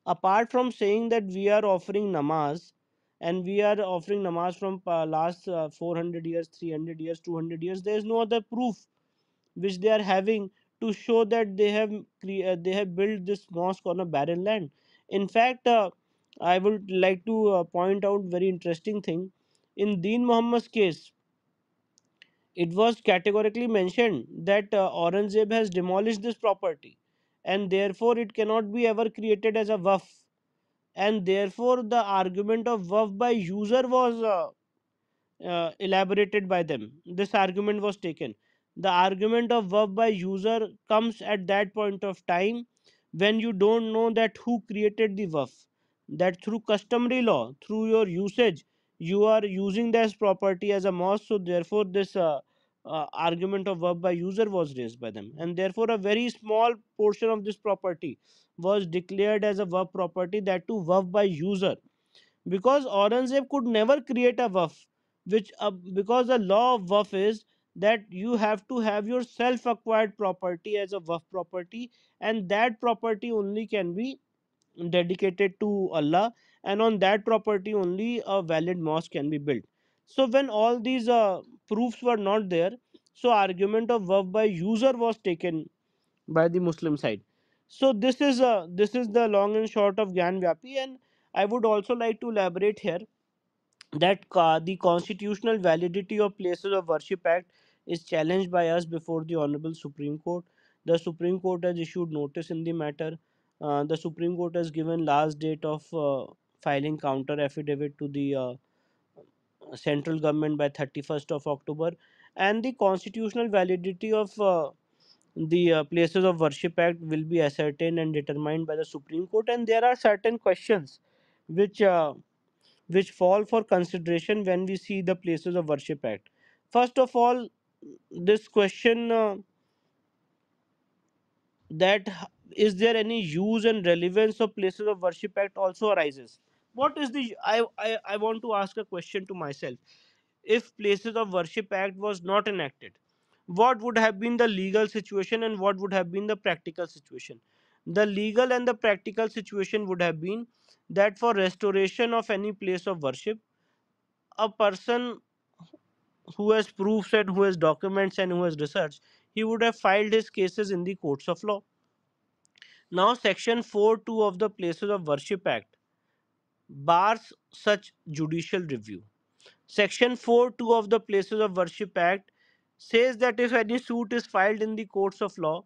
Apart from saying that we are offering namaz and we are offering namaz from uh, last uh, 400 years 300 years 200 years there is no other proof which they are having to show that they have uh, they have built this mosque on a barren land in fact uh, i would like to uh, point out very interesting thing in deen muhammad's case it was categorically mentioned that uh, aurangzeb has demolished this property and therefore it cannot be ever created as a waqf and therefore the argument of waqf by user was uh, uh, elaborated by them. This argument was taken. The argument of waqf by user comes at that point of time when you don't know that who created the waqf. That through customary law, through your usage, you are using this property as a mosque. So therefore, this uh, uh, argument of waqf by user was raised by them, and therefore a very small portion of this property was declared as a waqf property. That too waqf by user because Aurangzeb could never create a waqf which uh, because the law of waqf is that you have to have your self acquired property as a waqf property and that property only can be dedicated to Allah and on that property only a valid mosque can be built so when all these uh, proofs were not there so argument of waqf by user was taken by the Muslim side. So this is uh, this is the long and short of Gyanvapi, and I would also like to elaborate here that uh, the constitutional validity of Places of Worship Act is challenged by us before the Honorable Supreme Court. The Supreme Court has issued notice in the matter. Uh, the Supreme Court has given last date of uh, filing counter affidavit to the uh, central government by 31st of October, and the constitutional validity of uh, the uh, places of worship act will be ascertained and determined by the supreme court and there are certain questions which uh, which fall for consideration when we see the places of worship act first of all this question uh, that h- is there any use and relevance of places of worship act also arises? What is the I, I i want to ask a question to myself. If places of worship act was not enacted what would have been the legal situation and what would have been the practical situation? The legal and the practical situation would have been that for restoration of any place of worship a person who has proofs and who has documents and who has research he would have filed his cases in the courts of law now section 4.2 of the places of worship act bars such judicial review Section 4.2 of the Places of Worship Act says that if any suit is filed in the courts of law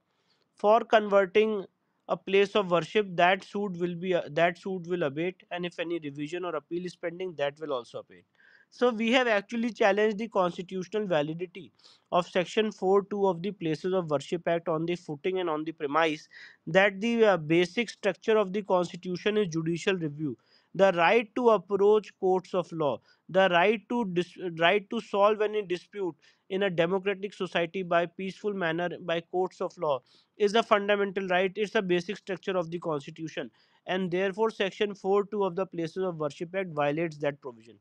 for converting a place of worship, that suit will be that suit will abate, and if any revision or appeal is pending, that will also abate. So we have actually challenged the constitutional validity of Section 4.2 of the Places of Worship Act on the footing and on the premise that the uh, basic structure of the Constitution is judicial review, the right to approach courts of law, the right to right to solve any dispute in a democratic society by peaceful manner by courts of law is a fundamental right it's a basic structure of the constitution. And therefore section 4.2 of the places of worship act violates that provision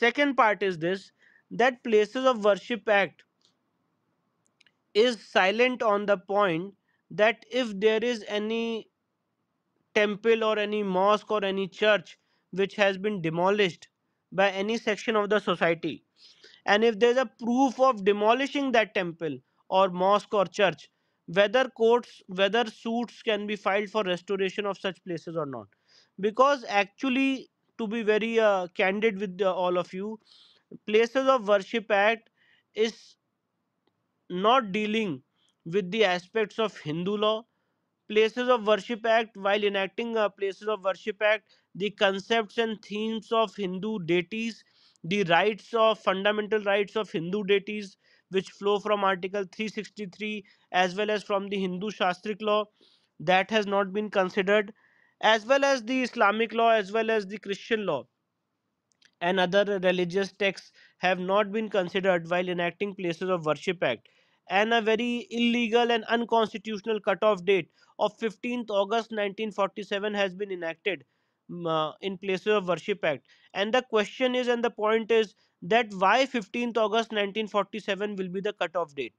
second part is this that places of worship act is silent on the point that if there is any temple or any mosque or any church which has been demolished by any section of the society and if there's a proof of demolishing that temple or mosque or church whether courts whether suits can be filed for restoration of such places or not. Because actually to be very uh, candid with all of you places of worship act is not dealing with the aspects of hindu law. Places of worship act while enacting a places of worship act the concepts and themes of hindu deities the rights of fundamental rights of hindu deities which flow from article 363 as well as from the hindu shastric law that has not been considered as well as the islamic law as well as the christian law. And other religious texts have not been considered while enacting places of worship act and a very illegal and unconstitutional cutoff date of 15th august 1947 has been enacted mm, uh, in places of worship act. And the question is and the point is that why 15th august 1947 will be the cutoff date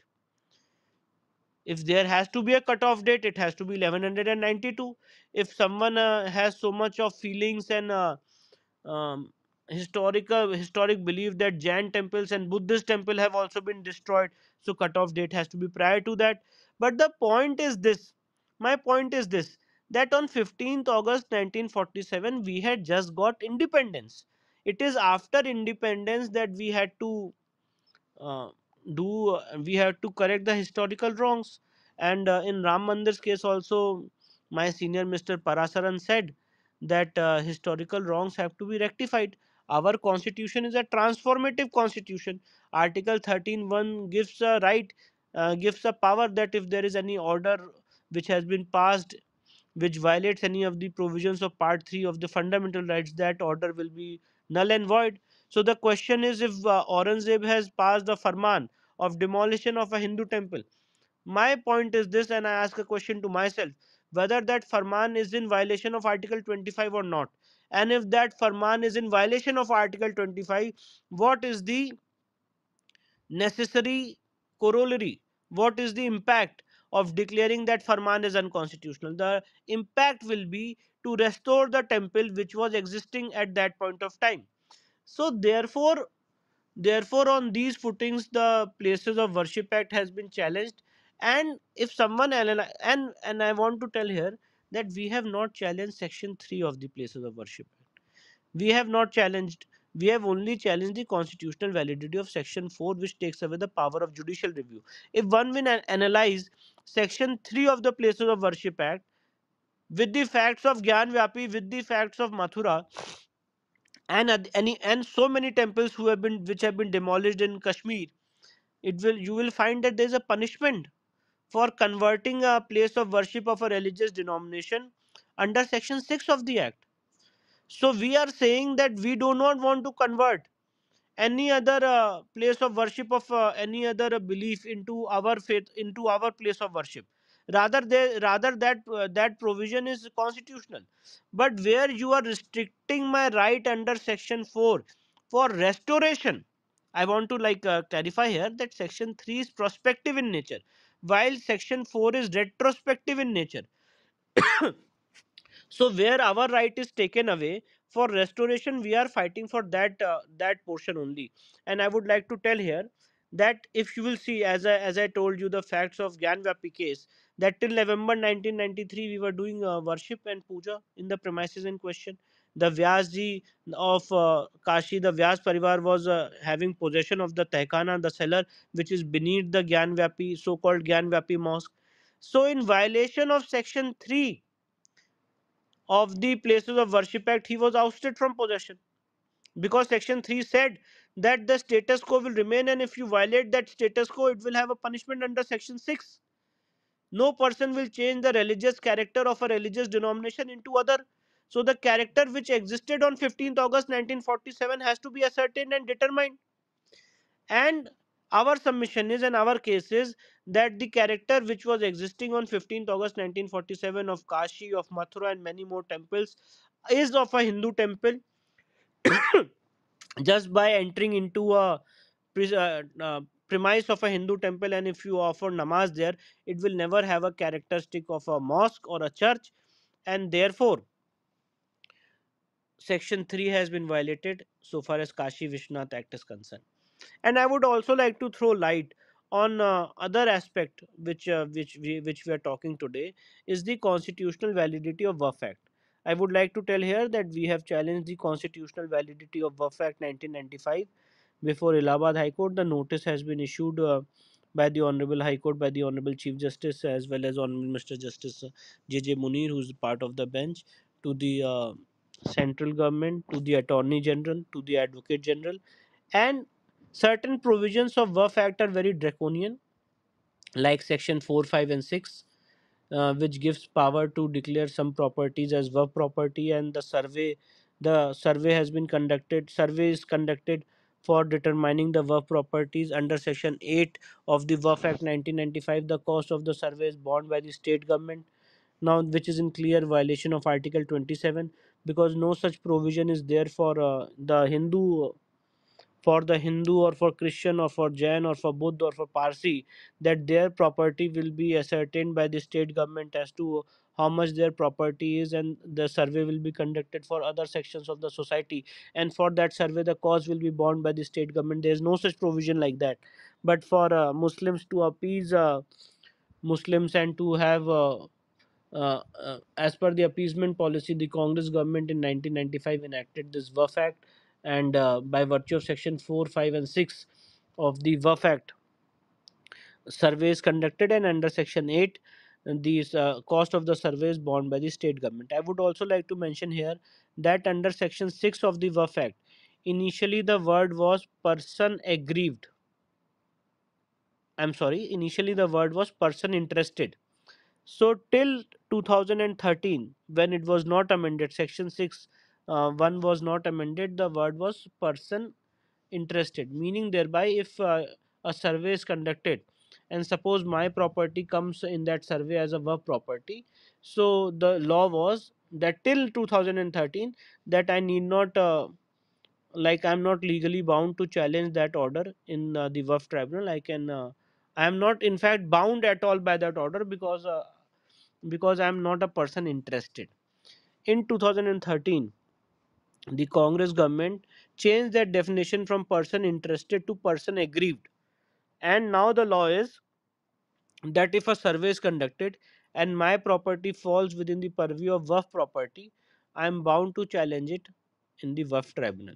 if there has to be a cutoff date it has to be 1192 if someone uh, has so much of feelings and uh, um, historical historic belief that Jain temples and Buddhist temple have also been destroyed. So cutoff date has to be prior to that. But the point is this. My point is this that on 15th August 1947 we had just got independence. It is after independence that we had to uh, do uh, we have to correct the historical wrongs. And uh, in ram mandir's case also my senior mr parasaran said that uh, historical wrongs have to be rectified. Our constitution is a transformative constitution. Article 13.1 gives a right uh, gives a power that if there is any order which has been passed which violates any of the provisions of part 3 of the fundamental rights that order will be null and void so the question is if uh, Aurangzeb has passed the farman of demolition of a Hindu temple. My point is this, and I ask a question to myself whether that farman is in violation of Article 25 or not. And if that farman is in violation of Article 25, what is the necessary corollary? What is the impact of declaring that farman is unconstitutional? The impact will be to restore the temple which was existing at that point of time so therefore therefore on these footings the places of worship act has been challenged. And if someone and and i want to tell here that we have not challenged section 3 of the places of worship act. We have not challenged we have only challenged the constitutional validity of section 4 which takes away the power of judicial review. If one will analyze section 3 of the places of worship act with the facts of gyanvapi with the facts of mathura and any and so many temples who have been which have been demolished in kashmir it will you will find that there is a punishment for converting a place of worship of a religious denomination under section 6 of the act. So we are saying that we do not want to convert any other uh, place of worship of uh, any other uh, belief into our faith into our place of worship rather they rather that uh, that provision is constitutional. But where you are restricting my right under section 4 for restoration i want to like uh, clarify here that section 3 is prospective in nature while section 4 is retrospective in nature. So where our right is taken away for restoration we are fighting for that uh, that portion only. And i would like to tell here that if you will see as i as i told you the facts of Gyanvapi case that till november 1993 we were doing uh, worship and puja in the premises in question. The vyasji of uh, kashi the vyas parivar was uh, having possession of the tehkana the cellar which is beneath the Gyanvapi so called Gyanvapi mosque. So in violation of section 3 of the places of worship act he was ousted from possession. Because section 3 said that the status quo will remain and if you violate that status quo it will have a punishment under section 6 no person will change the religious character of a religious denomination into other. So the character which existed on 15th august 1947 has to be ascertained and determined. And our submission is and our case is that the character which was existing on 15th august 1947 of kashi of mathura and many more temples is of a hindu temple. Just by entering into a uh, uh, premise of a hindu temple and if you offer namaz there it will never have a characteristic of a mosque or a church and therefore section 3 has been violated so far as kashi vishwanath act is concerned and i would also like to throw light on uh, other aspect which uh, which we which we are talking today is the constitutional validity of Waqf Act. I would like to tell here that we have challenged the constitutional validity of Waqf Act 1995 before Allahabad High Court. The notice has been issued uh, by the Honorable High Court by the Honorable Chief Justice as well as Honorable Mr. Justice uh, J.J. Munir, who is part of the bench, to the uh, central government, to the Attorney General, to the Advocate General, and certain provisions of Waqf Act are very draconian, like section 4, 5, and 6, uh, which gives power to declare some properties as Waqf property, and the survey the survey has been conducted survey is conducted for determining the Waqf properties under section 8 of the Waqf Act 1995 the cost of the survey is borne by the state government now which is in clear violation of article 27 because no such provision is there for uh, the hindu for the hindu or for christian or for jain or for buddha or for parsi that their property will be ascertained by the state government as to how much their property is and the survey will be conducted for other sections of the society. And for that survey the cost will be borne by the state government. There is no such provision like that. But for uh, muslims to appease uh, muslims and to have uh, uh, uh, as per the appeasement policy, the Congress government in 1995 enacted this Waqf Act, and uh, by virtue of Section 4, 5, and 6 of the Waqf Act, surveys conducted, and under Section 8, the uh, cost of the surveys borne by the state government. I would also like to mention here that under Section 6 of the Waqf Act, initially the word was person aggrieved. I'm sorry, initially the word was person interested so till 2013, when it was not amended, section 6 uh, 1 was not amended, the word was person interested, meaning thereby if uh, a survey is conducted and suppose my property comes in that survey as a Waqf property, so the law was that till 2013 that I need not uh, like I'm not legally bound to challenge that order in uh, the Waqf tribunal. I can uh, I am not in fact bound at all by that order because uh, because I am not a person interested. In 2013, the Congress government changed that definition from person interested to person aggrieved. And now the law is that if a survey is conducted and my property falls within the purview of Waqf property, I am bound to challenge it in the Waqf tribunal.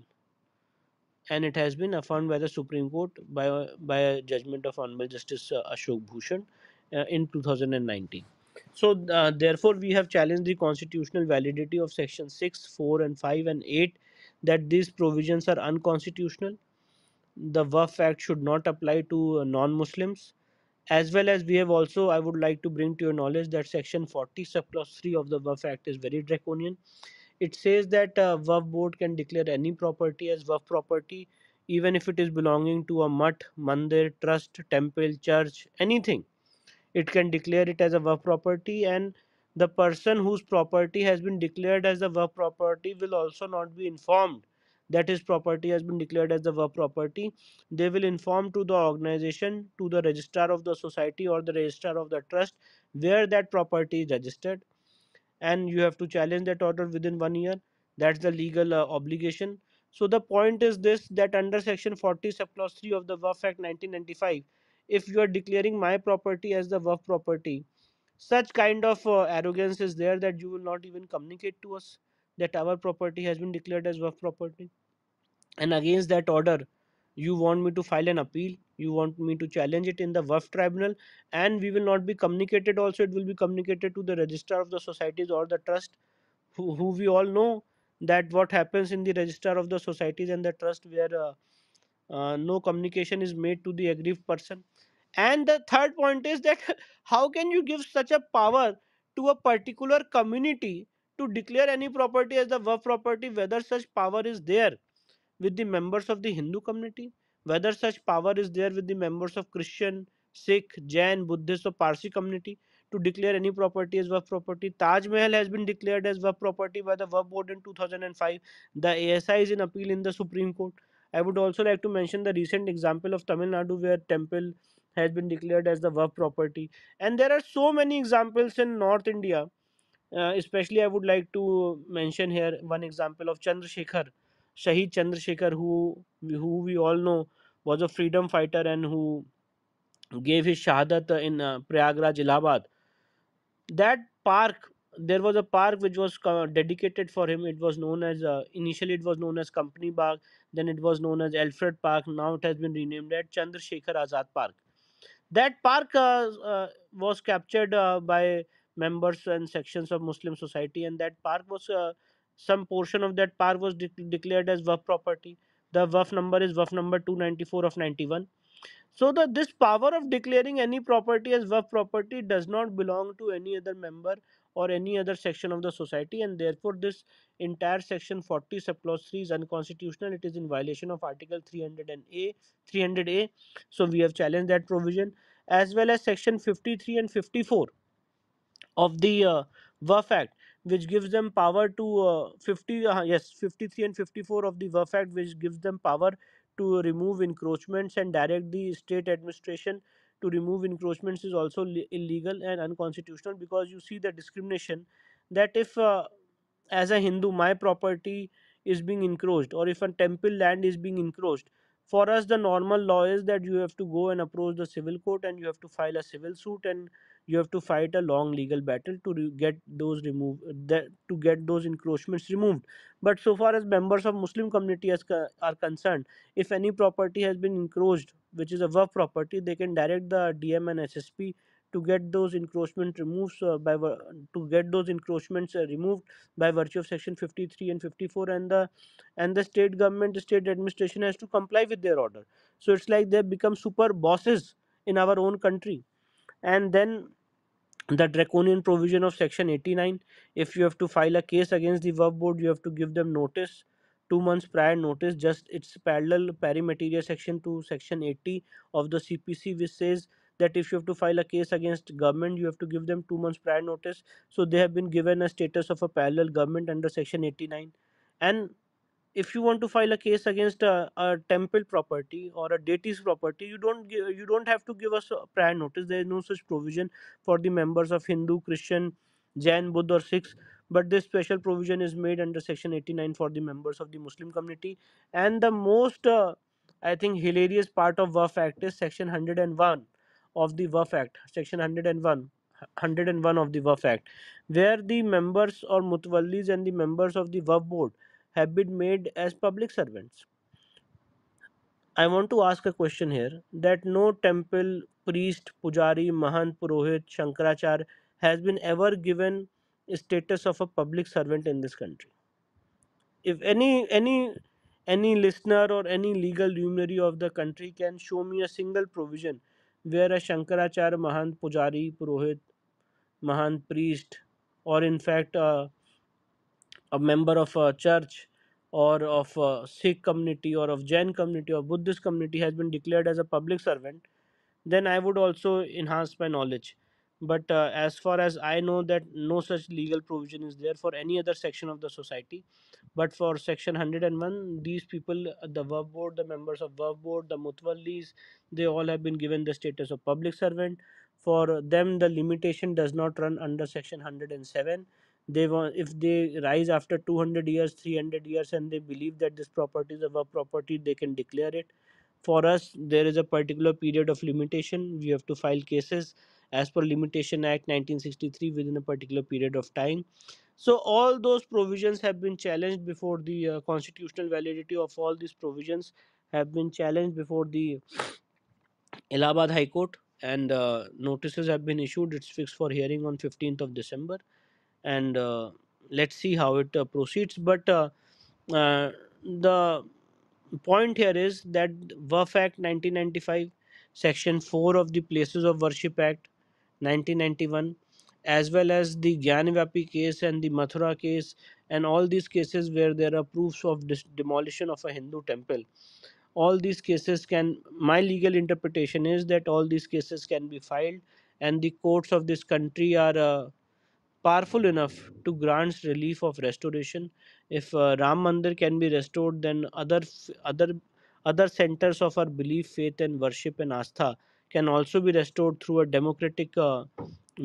And it has been affirmed by the Supreme Court by, by a judgment of Honorable Justice uh, Ashok Bhushan uh, in 2019. So, uh, therefore, we have challenged the constitutional validity of Section 6, 4, and 5 and 8 that these provisions are unconstitutional. The Waqf Act should not apply to uh, non Muslims. As well as we have also, I would like to bring to your knowledge that Section 40 sub clause 3 of the Waqf Act is very draconian. It says that uh, Waqf board can declare any property as Waqf property, even if it is belonging to a mutt, mandir, trust, temple, church, anything it can declare it as a Waqf property and the person whose property has been declared as a Waqf property will also not be informed that his property has been declared as the Waqf property they will inform to the organization to the registrar of the society or the registrar of the trust where that property is registered. And you have to challenge that order within one year. That's the legal uh, obligation. So the point is this that under section 40 subclause 3 of the Waqf Act 1995 if you are declaring my property as the Waqf property such kind of uh, arrogance is there that you will not even communicate to us that our property has been declared as Waqf property. And against that order you want me to file an appeal you want me to challenge it in the Waqf tribunal and we will not be communicated also it will be communicated to the registrar of the societies or the trust who, who we all know that what happens in the register of the societies and the trust where uh, uh, no communication is made to the aggrieved person. And the third point is that how can you give such a power to a particular community to declare any property as the Waqf property whether such power is there with the members of the Hindu community, whether such power is there with the members of Christian, Sikh, Jain, Buddhist, or Parsi community to declare any property as Waqf property. Taj Mahal has been declared as Waqf property by the Waqf board in 2005. The ASI is in appeal in the Supreme Court. I would also like to mention the recent example of Tamil Nadu where temple has been declared as the Waqf property. And there are so many examples in North India. Uh, especially, I would like to mention here one example of Chandrasekhar, Shahid Chandrasekhar, who who we all know was a freedom fighter and who gave his shahadat in uh, Prayagraj, Allahabad. That park, there was a park which was dedicated for him. It was known as uh, initially it was known as Company Bagh, then it was known as Alfred Park. Now it has been renamed as Chandrasekhar Azad Park. That park uh, uh, was captured uh, by members and sections of Muslim society, and that park was uh, some portion of that park was de- declared as Waqf property. the waqf number is waqf number 294 of 91 so the this power of declaring any property as waqf property does not belong to any other member or any other section of the society and therefore this entire section 40 subclause 3 is unconstitutional. It is in violation of article 300a 300a so we have challenged that provision as well as section 53 and 54 of the uh, Act, which gives them power to uh, 50 uh, yes 53 and 54 of the Waqf Act, which gives them power to remove encroachments and direct the state administration to remove encroachments is also illegal and unconstitutional because you see the discrimination that if uh, as a Hindu my property is being encroached or if a temple land is being encroached for us the normal law is that you have to go and approach the civil court and you have to file a civil suit and you have to fight a long legal battle to get those removed that to get those encroachments removed. But so far as members of muslim community as are concerned if any property has been encroached which is a waqf property they can direct the dm and ssp to get those encroachments removed uh, by to get those encroachments uh, removed by virtue of section 53 and 54 and the and the state government state administration has to comply with their order. So it's like they become super bosses in our own country. And then the draconian provision of section 89 if you have to file a case against the waqf board you have to give them notice two months prior notice just it's parallel pari materia section to section 80 of the cpc which says that if you have to file a case against government you have to give them two months prior notice. So they have been given a status of a parallel government under section 89 and if you want to file a case against a, a temple property or a deity's property you don't give, you don't have to give us a prior notice. There is no such provision for the members of hindu christian jain buddha or sikhs. But this special provision is made under section 89 for the members of the muslim community. And the most uh, i think hilarious part of waqf act is section 101 of the waqf act section 101 101 of the waqf act where the members or mutwallis and the members of the waqf board have been made as public servants. I want to ask a question here that no temple, priest, pujari, mahant, purohit, shankarachar has been ever given status of a public servant in this country. If any any any listener or any legal luminary of the country can show me a single provision where a shankarachar, mahant, pujari, purohit, mahant, priest, or in fact uh, a member of a church or of a Sikh community or of Jain community or Buddhist community has been declared as a public servant, then I would also enhance my knowledge. But uh, as far as I know, that no such legal provision is there for any other section of the society. But for section 101, these people, the waqf board, the members of waqf board, the mutwallis, they all have been given the status of public servant. For them, the limitation does not run under section 107 they want if they rise after 200 years 300 years and they believe that this property is a waqf property they can declare it. For us there is a particular period of limitation. We have to file cases as per limitation act 1963 within a particular period of time. So all those provisions have been challenged before the uh, constitutional validity of all these provisions have been challenged before the Allahabad High Court and uh, notices have been issued. It's fixed for hearing on 15th of December and uh, let's see how it uh, proceeds. But uh, the point here is that Waqf Act 1995 section 4 of the Places of Worship Act 1991 as well as the Gyanvapi case and the Mathura case and all these cases where there are proofs of demolition of a Hindu temple all these cases can my legal interpretation is that all these cases can be filed and the courts of this country are uh, powerful enough to grant relief of restoration. If uh, Ram Mandir can be restored, then other other other centers of our belief, faith, and worship and astha can also be restored through a democratic uh,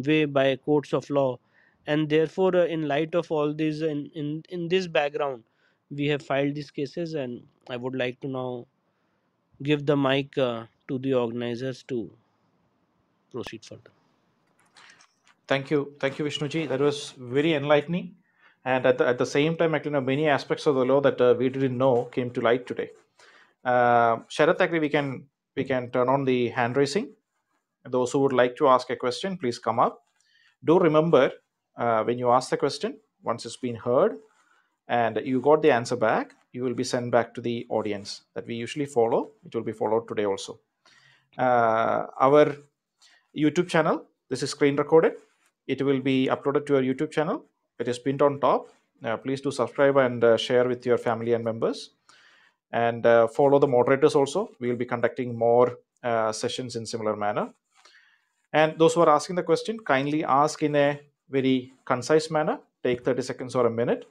way by courts of law. And therefore, uh, in light of all these, in, in in this background, we have filed these cases, and I would like to now give the mic uh, to the organizers to proceed further. Thank you, thank you, Vishnuji. That was very enlightening, and at the, at the same time, actually, you know, many aspects of the law that uh, we didn't know came to light today. Uh, Sharath, actually, we can we can turn on the hand raising. Those who would like to ask a question, please come up. Do remember uh, when you ask the question, once it's been heard and you got the answer back, you will be sent back to the audience that we usually follow. It will be followed today also. Uh, our YouTube channel, this is screen recorded. It will be uploaded to our YouTube channel. It is pinned on top. Uh, please do subscribe and uh, share with your family and members. And uh, follow the moderators also. We will be conducting more uh, sessions in similar manner. And those who are asking the question, kindly ask in a very concise manner. Take 30 seconds or a minute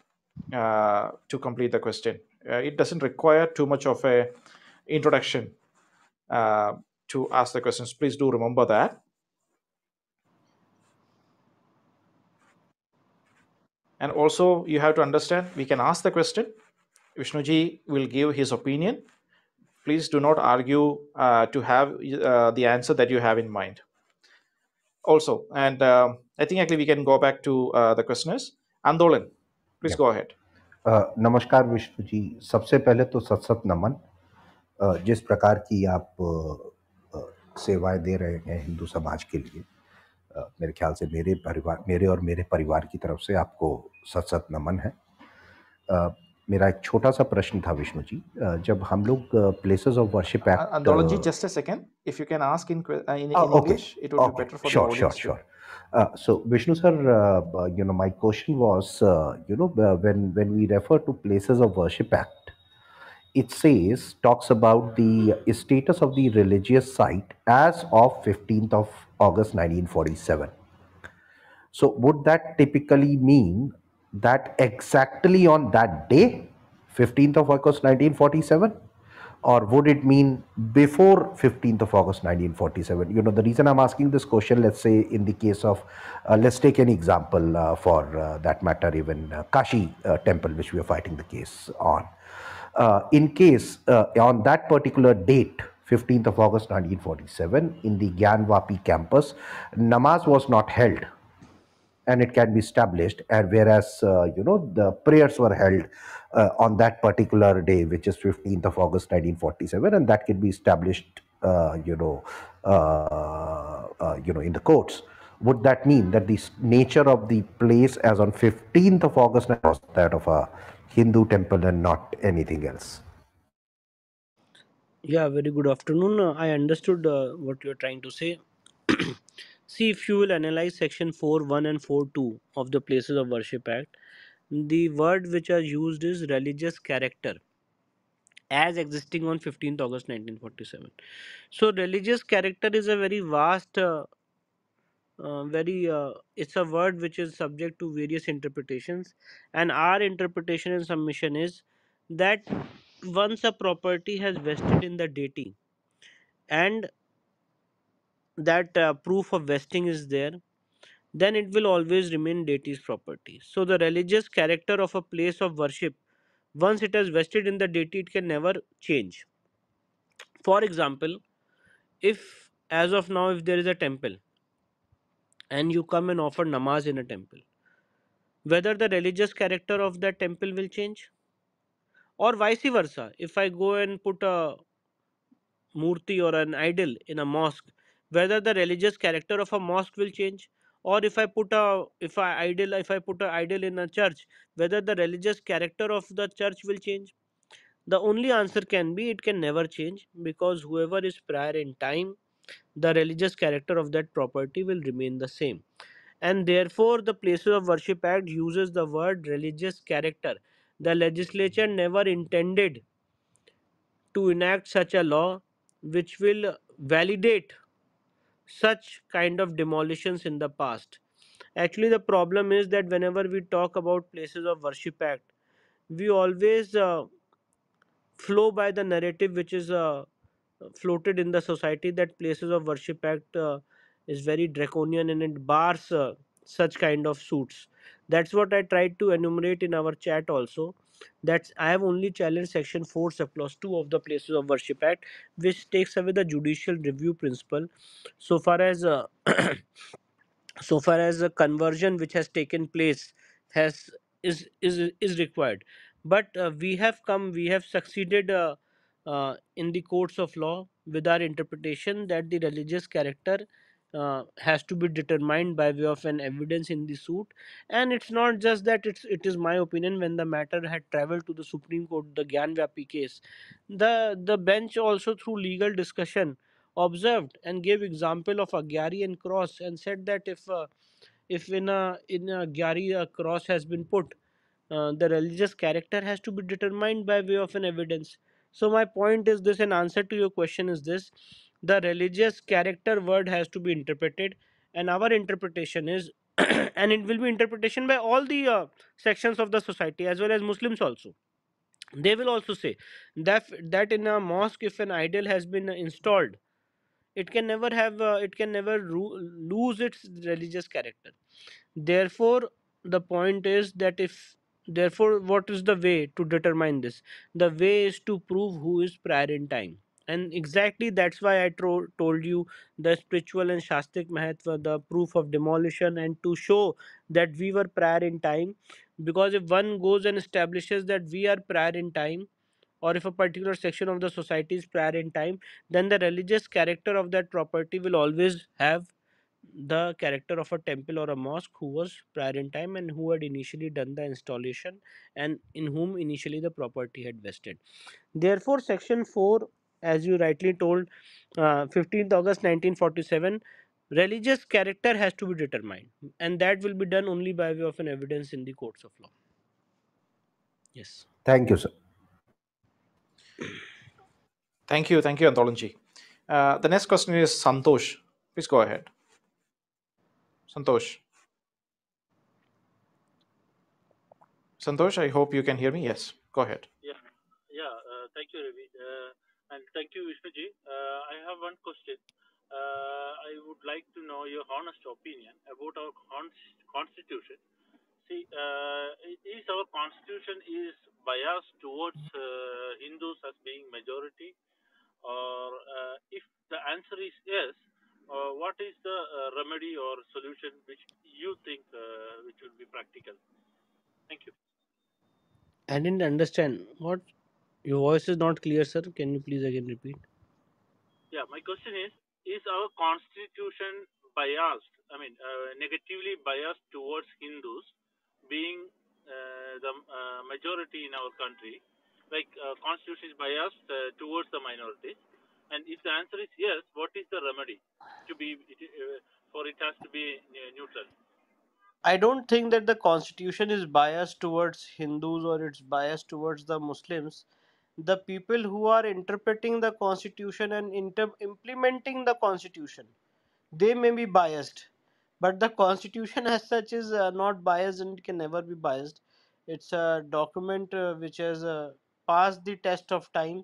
uh, to complete the question. Uh, it doesn't require too much of a introduction to ask the questions. Please do remember that. And also, you have to understand we can ask the question. Vishnuji will give his opinion. Please do not argue uh, to have uh, the answer that you have in mind. Also, and uh, I think actually we can go back to uh, the questioners. Andolan, please Yeah. go ahead. अ, नमस्कार विष्णु जी सबसे पहले तो सत सत नमन अ, जिस प्रकार की आप अ, अ, सेवाएं दे रहे हैं हिंदू समाज के लिए अ, मेरे ख्याल से मेरे परिवार मेरे और मेरे परिवार की तरफ़ से आपको सत सत नमन है। मेरा एक छोटा सा प्रश्न था विष्णु जी। जब हम लोग places of worship act अंडोलॉजी just a second if you can ask in in English it would be better for sure sure sure so Vishnu sir you know my question was you know when when we refer to places of worship act it says talks about the status of the religious site as of 15th of August 1947. So would that typically mean that exactly on that day, 15th of August 1947? Or would it mean before 15th of August 1947? You know, the reason I'm asking this question, let's say in the case of, uh, let's take an example uh, for uh, that matter, even uh, Kashi uh, temple, which we are fighting the case on. Uh, in case on that particular date, 15th of August 1947, in the Gyanvapi campus, namaz was not held and it can be established and whereas uh, you know the prayers were held uh, on that particular day which is 15th of august 1947 and that can be established uh, you know uh, uh, you know in the courts. Would that mean that the nature of the place as on 15th of august was that of a hindu temple and not anything else Yeah, very good afternoon. Uh, I understood uh, what you're trying to say. See, if you will analyze section 4.1 and 4.2 of the Places of Worship Act, the word which are used is religious character as existing on 15th August 1947. So, religious character is a very vast, uh, uh, very, uh, it's a word which is subject to various interpretations, and our interpretation and submission is that once a property has vested in the deity and that uh, proof of vesting is there, then it will always remain deity's property. So, the religious character of a place of worship, once it has vested in the deity, it can never change. For example, if as of now, if there is a temple and you come and offer namaz in a temple, whether the religious character of that temple will change, or vice versa, if I go and put a murti or an idol in a mosque whether the religious character of a mosque will change? Or if i put a if i idol if i put a idol in a church whether the religious character of the church will change? The only answer can be it can never change because whoever is prior in time the religious character of that property will remain the same. And therefore the places of worship act uses the word religious character the legislature never intended to enact such a law which will validate such kind of demolitions in the past. Actually the problem is that whenever we talk about places of worship act we always uh, flow by the narrative which is uh, floated in the society that places of worship act uh, is very draconian and it bars uh, such kind of suits that's what i tried to enumerate in our chat also that's i have only challenged section 4 subclause 2 of the places of worship act which takes away the judicial review principle. So far as uh, so far as a conversion which has taken place has is is is required. But uh, we have come we have succeeded uh, uh, in the courts of law with our interpretation that the religious character uh, has to be determined by way of an evidence in the suit. And it's not just that it's it is my opinion when the matter had traveled to the supreme court the gyanvapi case the the bench also through legal discussion observed and gave example of a gyari and cross and said that if uh, if in a in a gyari a cross has been put uh, the religious character has to be determined by way of an evidence. So my point is this an answer to your question is this the religious character word has to be interpreted and our interpretation is and it will be interpretation by all the uh, sections of the society as well as muslims also. They will also say that that in a mosque if an idol has been installed it can never have uh, it can never lose its religious character. Therefore the point is that if therefore what is the way to determine this? The way is to prove who is prior in time and exactly that's why i tro- told you the spiritual and shastic mahatva the proof of demolition and to show that we were prior in time because if one goes and establishes that we are prior in time or if a particular section of the society is prior in time then the religious character of that property will always have the character of a temple or a mosque who was prior in time and who had initially done the installation and in whom initially the property had vested. Therefore, section 4, as you rightly told, uh, 15th August 1947, religious character has to be determined and that will be done only by way of an evidence in the courts of law. Yes. Thank you, sir. Thank you. Thank you, Anthology. Uh, the next question is Santosh. Please go ahead. Santosh. Santosh, I hope you can hear me. Yes, go ahead. Yeah, yeah. Uh, thank you, Ravi, uh, and thank you, Vishnuji. Uh, I have one question. Uh, I would like to know your honest opinion about our con- constitution. See, uh, is our constitution is biased towards uh, Hindus as being majority, or uh, if the answer is yes, uh, what is the uh, remedy or solution which you think which will be practical? Thank you. I didn't understand what your voice is not clear, sir. Can you please again repeat? Yeah, my question is: Is our constitution biased? I mean, uh, negatively biased towards Hindus, being uh, the uh, majority in our country? Like, uh, constitution is biased uh, towards the minorities. And if the answer is yes, what is the remedy to be uh, for it has to be neutral? I don't think that the constitution is biased towards Hindus or it's biased towards the Muslims. The people who are interpreting the constitution and implementing the constitution, they may be biased, but the constitution as such is uh, not biased and can never be biased. It's a document uh, which has uh, passed the test of time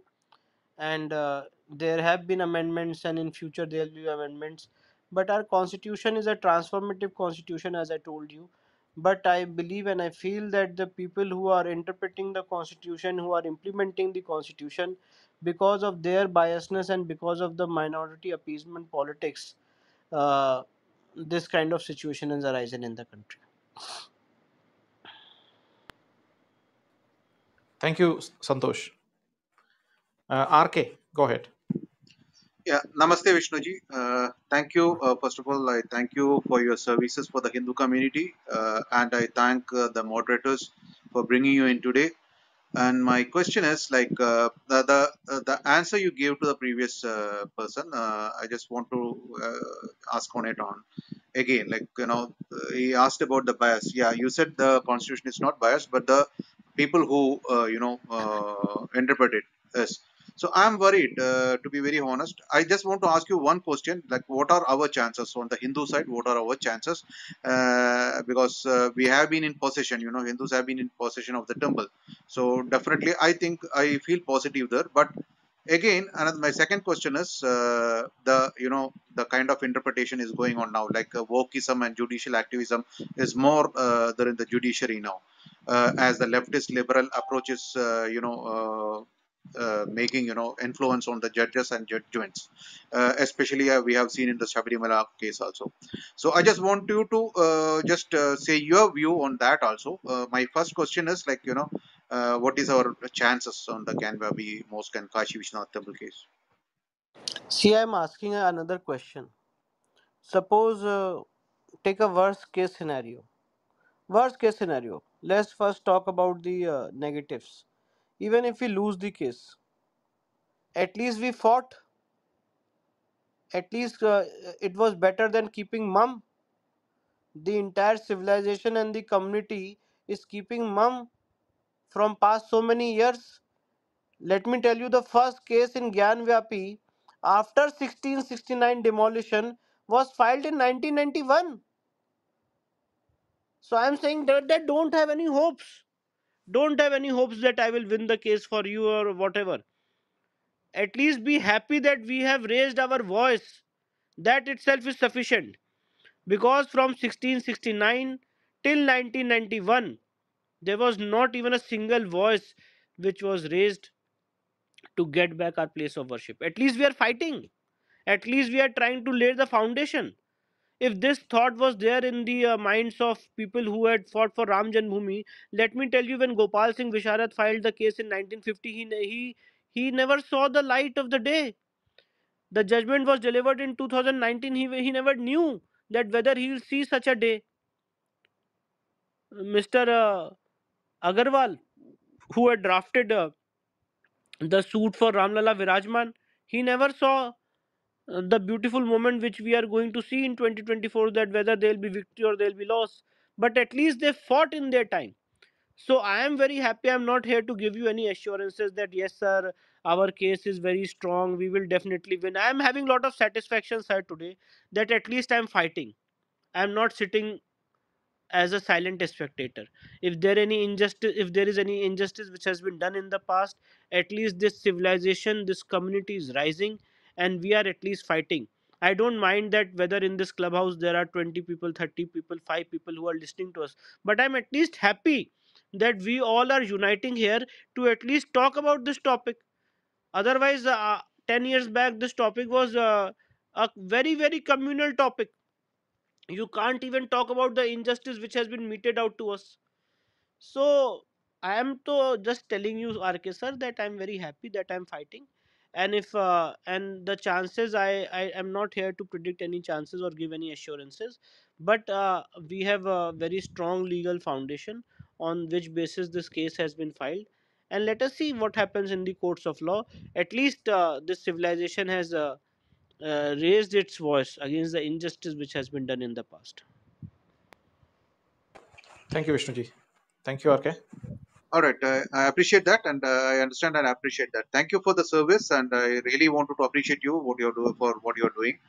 and uh, there have been amendments and in future there will be amendments but our constitution is a transformative constitution as i told you but i believe and i feel that the people who are interpreting the constitution who are implementing the constitution because of their biasness and because of the minority appeasement politics uh, this kind of situation is arising in the country Thank you, Santosh. Uh, RK, go ahead. Yeah, Namaste Vishnuji. Uh, thank you. Uh, first of all, I thank you for your services for the Hindu community, uh, and I thank uh, the moderators for bringing you in today. And my question is like uh, the the, uh, the answer you gave to the previous person. I just want to ask on it on again. Like you know, he asked about the bias. Yeah, you said the constitution is not biased, but the people who you know interpret it is. So I'm worried, uh, to be very honest. I just want to ask you one question: like, what are our chances on the Hindu side? What are our chances? Uh, because uh, we have been in possession, you know, Hindus have been in possession of the temple. So definitely, I think I feel positive there. But again, another my second question is uh, the you know the kind of interpretation is going on now, like uh, wokeism and judicial activism is more uh, there in the judiciary now, as the leftist liberal approaches, you know. Uh, making you know influence on the judges and judgments. Uh, especially uh, we have seen in the Sabarimala case also. So I just want you to uh, just uh, say your view on that also. My first question is like you know what is our chances on the Gyanvapi Mosque and Kashi Vishwanath temple case? See i'm asking another question. Suppose take a worst case scenario. Worst case scenario. Let's first talk about the negatives even if we lose the case. At least we fought. At least uh, it was better than keeping mum. The entire civilization and the community is keeping mum from past so many years. Let me tell you the first case in Gyanvapi after 1669 demolition was filed in 1991 so i am saying that, they don't have any hopes don't have any hopes that i will win the case for you or whatever. At least be happy that we have raised our voice that itself is sufficient. Because from 1669 till 1991 there was not even a single voice which was raised to get back our place of worship. At least we are fighting. At least we are trying to lay the foundation if this thought was there in the uh, minds of people who had fought for ram janmabhoomi let me tell you when gopal singh visharad filed the case in 1950 he he he never saw the light of the day. The judgment was delivered in 2019 he, he never knew that whether he will see such a day. Mr uh, agarwal who had drafted uh, the suit for ramlala virajman he never saw Uh, the beautiful moment which we are going to see in 2024 that whether there will be victory or there will be loss but at least they fought in their time. So i am very happy. I'm not here to give you any assurances that yes sir our case is very strong. We will definitely win. I am having a lot of satisfaction sir today that at least i'm fighting. I'm not sitting as a silent spectator. If there any injustice if there is any injustice which has been done in the past at least this civilization this community is rising and we are at least fighting. I don't mind that whether in this clubhouse there are 20 people 30 people 5 people who are listening to us but i'm at least happy that we all are uniting here to at least talk about this topic. Otherwise uh, 10 years back this topic was uh, a very very communal topic. You can't even talk about the injustice which has been meted out to us. So i am to just telling you rk sir that i'm very happy that i'm fighting and if uh, and the chances I, I am not here to predict any chances or give any assurances but uh, we have a very strong legal foundation on which basis this case has been filed and let us see what happens in the courts of law at least uh, this civilization has uh, uh, raised its voice against the injustice which has been done in the past. Thank you, Vishnuji. Thank you, RK. All right, uh, I appreciate that, and uh, I understand and appreciate that. Thank you for the service, and I really wanted to appreciate you what you're doing for what you're doing.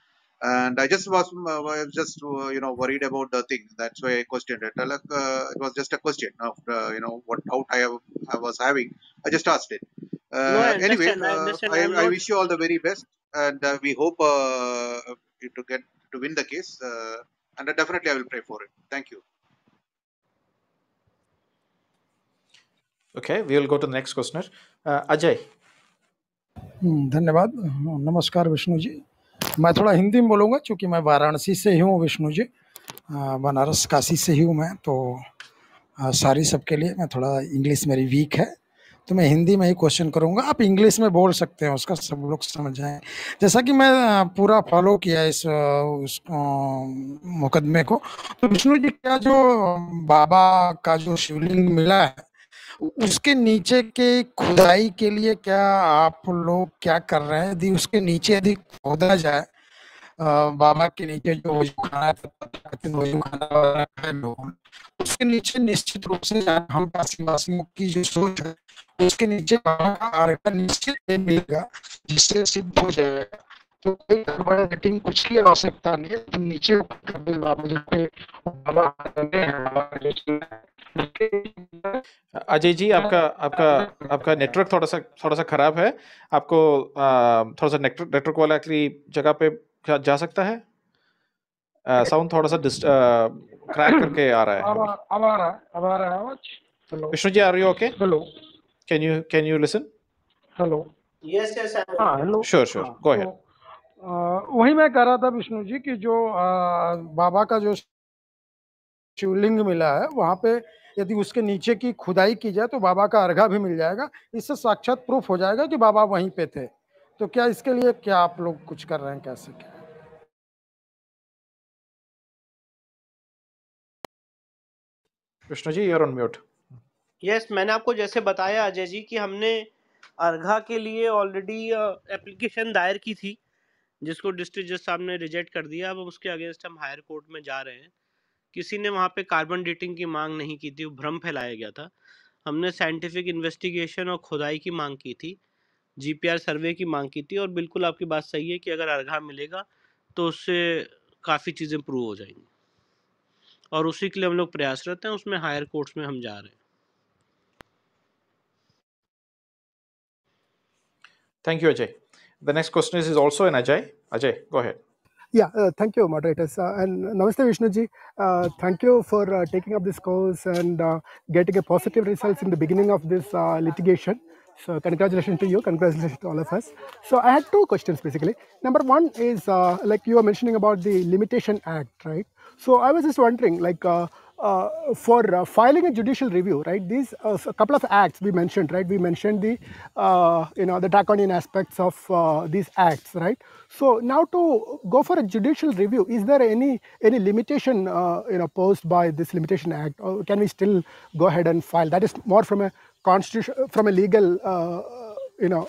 And I just was, uh, was just uh, you know worried about the thing. That's why I questioned it. Like, uh, it was just a question of uh, you know what doubt I, have, I was having. I just asked it. No, I anyway. I. I, I wish you all the very best, and uh, we hope uh, to get to win the case. Uh, and definitely, I will pray for it. Thank you. Okay, we will go to the next questioner. Uh, Ajay. Hmm, धन्यवाद। नमस्कार विष्णु जी। मैं थोड़ा हिंदी में बोलूँगा क्योंकि मैं वाराणसी से ही हूँ विष्णु जी। बनारस काशी से ही हूँ मैं तो सॉरी सबके लिए मैं थोड़ा इंग्लिश मेरी वीक है तो मैं हिंदी में ही क्वेश्चन करूँगा। आप इंग्लिश में बोल सकते हैं उसका सब लोग समझ जाएँ। जैसा कि मैं पूरा फॉलो किया इस उस मुकदमे को। तो विष्णु जी क्या जो बाबा का जो शिवलिंग मिला है उसके नीचे के खुदाई के लिए क्या आप लोग क्या कर रहे हैं? यदि उसके नीचे यदि खोदा जाए बाबा के नीचे जो है उसके नीचे निश्चित रूप से हम वासियों की जो सोच है, उसके नीचे बाबा का निश्चित मिलेगा, जिससे सिद्ध हो जाएगा। तो कोई गड़बड़ रेटिंग कुछ की आवश्यकता नहीं है। तो नीचे ऊपर बाबा जो पे अजय जी आपका आपका आपका नेटवर्क थोड़ा सा थोड़ा सा खराब है। आपको थोड़ा सा नेटवर्क नेटवर्क वाला की जगह पे जा सकता है? साउंड थोड़ा सा क्रैक करके आ रहा है। आ- अब आ रहा है अब आ रहा है आवाज़। Hello Vishnu ji are you okay hello can you can you listen hello yes, I'm हाँ hello sure sure go ahead वही मैं कह रहा था विष्णु जी कि जो आ, बाबा का जो शिवलिंग मिला है वहाँ पे यदि उसके नीचे की खुदाई की जाए तो बाबा का अर्घा भी मिल जाएगा। इससे साक्षात प्रूफ हो जाएगा कि बाबा वहीं पे थे। तो क्या इसके लिए क्या आप लोग कुछ कर रहे हैं कैसे क्या? Krishna ji you're on mute yes मैंने आपको जैसे बताया अजय जी कि हमने अर्घा के लिए ऑलरेडी एप्लीकेशन दायर की थी। जिसको डिस्ट्रिक्ट जज साहब ने रिजेक्ट कर दिया, अब उसके अगेंस्ट हम हायर कोर्ट में जा रहे हैं। किसी ने वहाँ पे कार्बन डेटिंग की मांग नहीं की थी, वो भ्रम फैलाया गया था। हमने साइंटिफिक इन्वेस्टिगेशन और खुदाई की मांग की थी, जीपीआर सर्वे की मांग की थी और बिल्कुल आपकी बात सही है कि अगर अर्घा मिलेगा तो उससे काफ़ी चीज़ें प्रूव हो जाएँगी। और उसी के लिए हम लोग प्रयासरत हैं, उसमें हायर कोर्ट्स में हम जा रहे हैं। Thank you Ajay. The next question is also in Ajay. Ajay, go ahead. Yeah, uh, thank you, moderators. Uh, and Namaste, Vishnuji. Uh, thank you for uh, taking up this course and uh, getting a positive results in the beginning of this uh, litigation. So, congratulations to you. Congratulations to all of us. So, I had two questions basically. Number one is like you were mentioning about the Limitation Act, right? So, I was just wondering, like, uh, for uh, filing a judicial review, right? These uh, a couple of acts we mentioned, right? We mentioned the uh, you know the draconian aspects of uh, these acts, right? So now to go for a judicial review, is there any any limitation uh, you know posed by this limitation act, or can we still go ahead and file? That is more from a constitution from a legal you know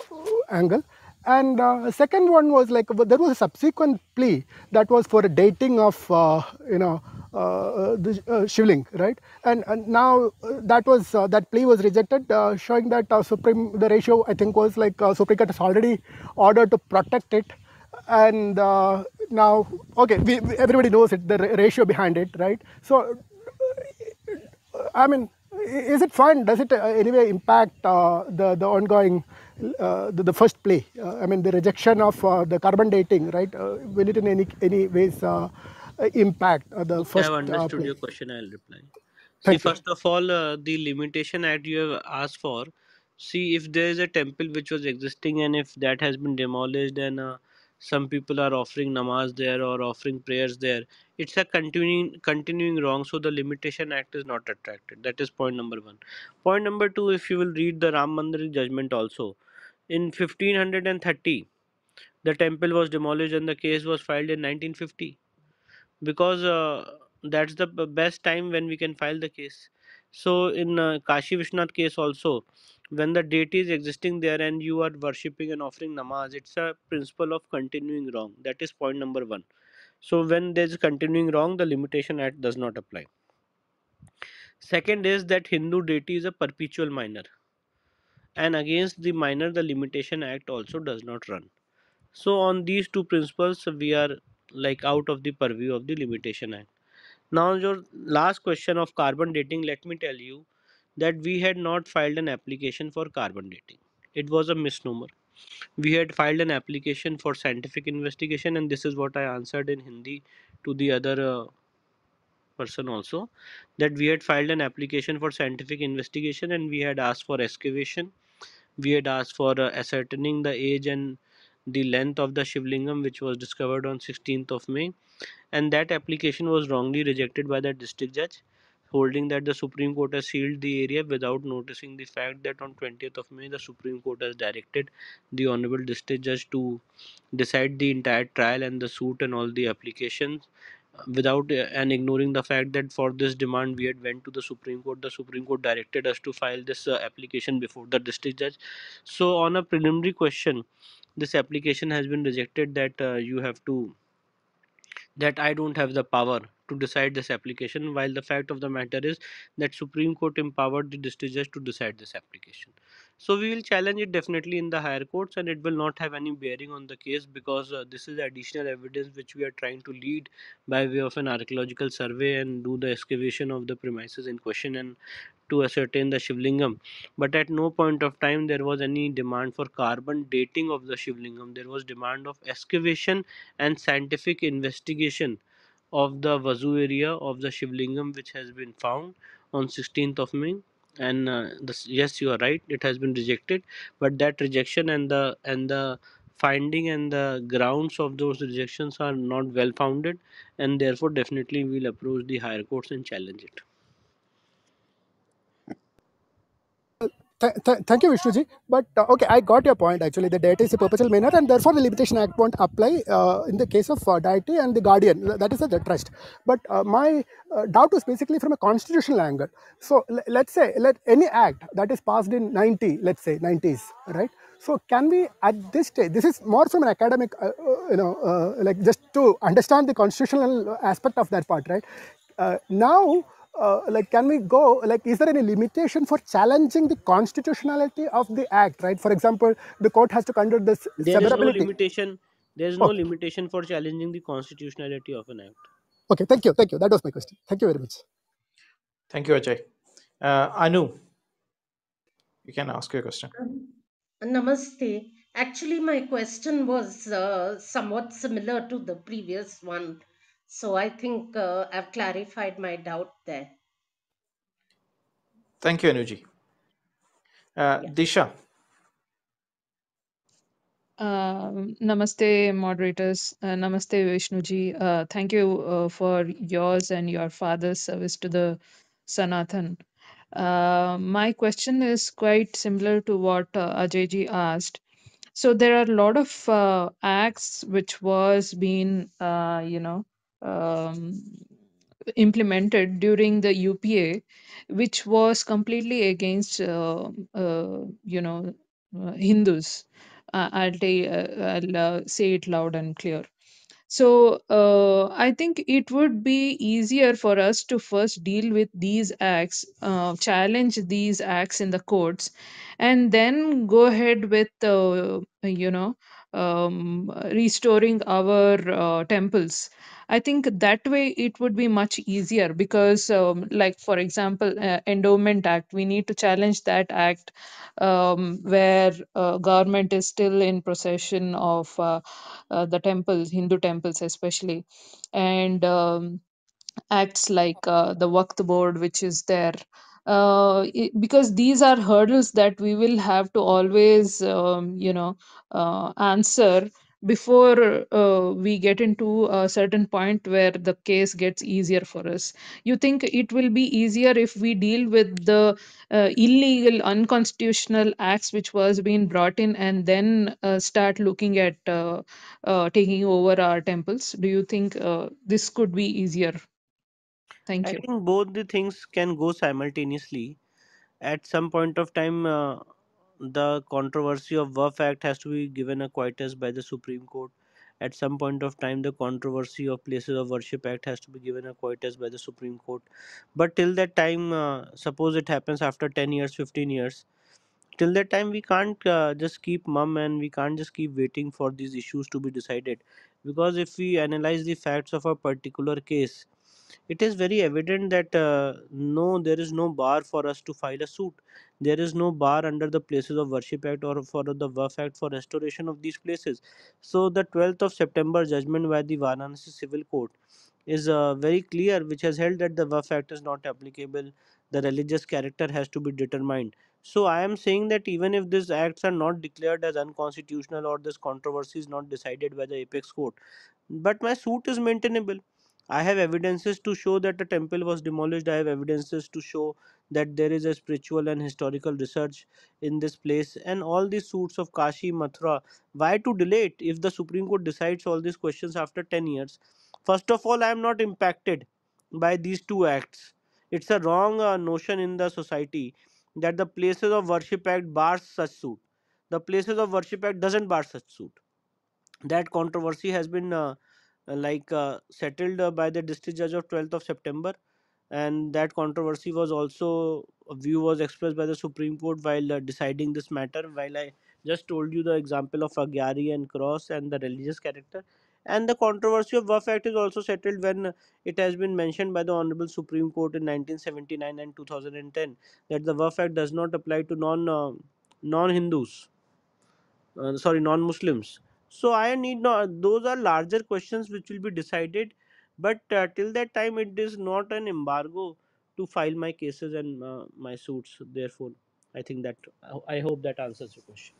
angle. And uh, second one was like there was a subsequent plea that was for a dating of you know the uh, Shivling, right? And, and now uh, that was uh, that plea was rejected, uh, showing that uh, Supreme the ratio I think was like uh, Supreme Court has already ordered to protect it, and uh, now okay, we, we- everybody knows it the ratio behind it, right? So I mean, is it fine? Does it uh, anyway impact uh, the the ongoing uh, the, the first play? Uh, I mean, the rejection of uh, the carbon dating, right? Uh, will it in any any ways uh, uh, impact uh, the first I've uh, understood play? your question. I'll reply. See, you. first of all, uh, the limitation act you have asked for. See, if there is a temple which was existing and if that has been demolished and uh, some people are offering namaz there or offering prayers there, it's a continuing continuing wrong. So the limitation act is not attracted. That is point number one. Point number two, if you will read the Ram Mandir judgment also, in 1530, the temple was demolished and the case was filed in 1950 because uh, that's the best time when we can file the case. So in uh, kashi vishwanath case also when the deity is existing there and you are worshipping and offering namaz it's a principle of continuing wrong. That is point number 1 so when there's continuing wrong the limitation act does not apply. Second is that hindu deity is a perpetual minor. And against the minor the limitation act also does not run. So on these two principles we are like out of the purview of the limitation act now, your last question of carbon dating, let me tell you that we had not filed an application for carbon dating. It was a misnomer. We had filed an application for scientific investigation, and this is what I answered in Hindi to the other uh, person also that we had filed an application for scientific investigation and we had asked for excavation. We had asked for uh, ascertaining the age and the length of the Shivlingam, which was discovered on 16th of May and that application was wrongly rejected by the district judge holding that the supreme court has sealed the area without noticing the fact that on 20th of may the supreme court has directed the honorable district judge to decide the entire trial and the suit and all the applications uh, without uh, and ignoring the fact that for this demand we had went to the supreme court. The supreme court directed us to file this uh, application before the district judge. So on a preliminary question this application has been rejected that uh, you have to that I don't have the power to decide this application while the fact of the matter is that Supreme Court empowered the district judge to decide this application. So we will challenge it definitely in the higher courts and it will not have any bearing on the case because uh, this is additional evidence which we are trying to lead by way of an archaeological survey and do the excavation of the premises in question and to ascertain the Shivlingam. But at no point of time there was any demand for carbon dating of the Shivlingam. There was demand of excavation and scientific investigation of the Vazu area of the Shivlingam which has been found on 16th of May and uh, this, yes you are right it has been rejected but that rejection and the and the finding and the grounds of those rejections are not well founded and therefore definitely we'll approach the higher courts and challenge it th- th- thank you, Vishnuji. But uh, okay, I got your point. Actually, the deity is a perpetual minor, and therefore the limitation act won't apply uh, in the case of uh, deity and the guardian. That is the trust. But uh, my uh, doubt was basically from a constitutional angle. So let's say let any act that is passed in 90, let's say 90s, right? So can we at this stage? This is more from an academic, uh, you know, like just to understand the constitutional aspect of that part, right? Now uh, like can we go like is there any limitation for challenging the constitutionality of the act right for example the court has to conduct this There is no limitation. There is no oh, limitation for challenging the constitutionality of an act. okay thank you thank you that was my question thank you very much Thank you, Ajay. Uh, Anu, you can ask your question. Um, Namaste. Actually, my question was uh, somewhat similar to the previous one. So I think uh, I've clarified my doubt there. Thank you, Anuji. Uh, Yeah. Disha, Um, namaste, moderators. Uh, namaste, Vishnuji. Uh, thank you uh, for yours and your father's service to the Sanatan. Uh, my question is quite similar to what uh, Ajayji asked. So there are a lot of uh, acts which was being, uh, you know, um, implemented during the UPA, which was completely against, uh, uh, you know, uh, Hindus. I'll, tell, uh, I'll uh, say it loud and clear. So uh, I think it would be easier for us to first deal with these acts, challenge these acts in the courts, and then go ahead with you know um, restoring our uh, temples. I think that way it would be much easier because, um, like for example, uh, Endowment Act, we need to challenge that act um, where uh, government is still in possession of. Uh, uh, the temples, Hindu temples especially, and um, acts like uh, the Waqf board, which is there. Uh, because these are hurdles that we will have to always, um, you know, uh, answer before uh, we get into a certain point where the case gets easier for us. You think it will be easier if we deal with the uh, illegal, unconstitutional acts which was being brought in, and then uh, start looking at uh, uh, taking over our temples? Do you think this could be easier? Thank I you. think both the things can go simultaneously. At some point of time, uh, the controversy of Waqf Act has to be given a quietus by the Supreme Court. At some point of time, the controversy of Places of Worship Act has to be given a quietus by the Supreme Court. But till that time, uh, suppose it happens after 10 years, 15 years, till that time we can't uh, just keep mum and we can't just keep waiting for these issues to be decided because if we analyze the facts of a particular case it is very evident that uh, no there is no bar for us to file a suit. There is no bar under the places of worship act or for the Waqf act for restoration of these places. So the 12th of september judgment by the varanasi civil court is uh, very clear which has held that the Waqf act is not applicable. The religious character has to be determined. So i am saying that even if these acts are not declared as unconstitutional or this controversy is not decided by the apex court but my suit is maintainable I have evidences to show that the temple was demolished. I have evidences to show that there is a spiritual and historical research in this place. And all these suits of Kashi, Mathura, why to delay it if the Supreme Court decides all these questions after 10 years? First of all, I am not impacted by these two acts. It's a wrong uh, notion in the society that the Places of Worship Act bars such suit. The Places of Worship Act doesn't bar such suit that controversy has been uh, like uh, settled uh, by the district judge of 12th of september. And that controversy was also a view was expressed by the supreme court while uh, deciding this matter. While i just told you the example of agyari and cross and the religious character. And the controversy of Waqf Act is also settled when it has been mentioned by the Honorable Supreme Court in 1979 and 2010 that the Waqf Act does not apply to non uh, non Hindus uh, sorry non-muslims so i need not those are larger questions which will be decided but uh, till that time it is not an embargo to file my cases and uh, my suits therefore i think that i hope that answers your question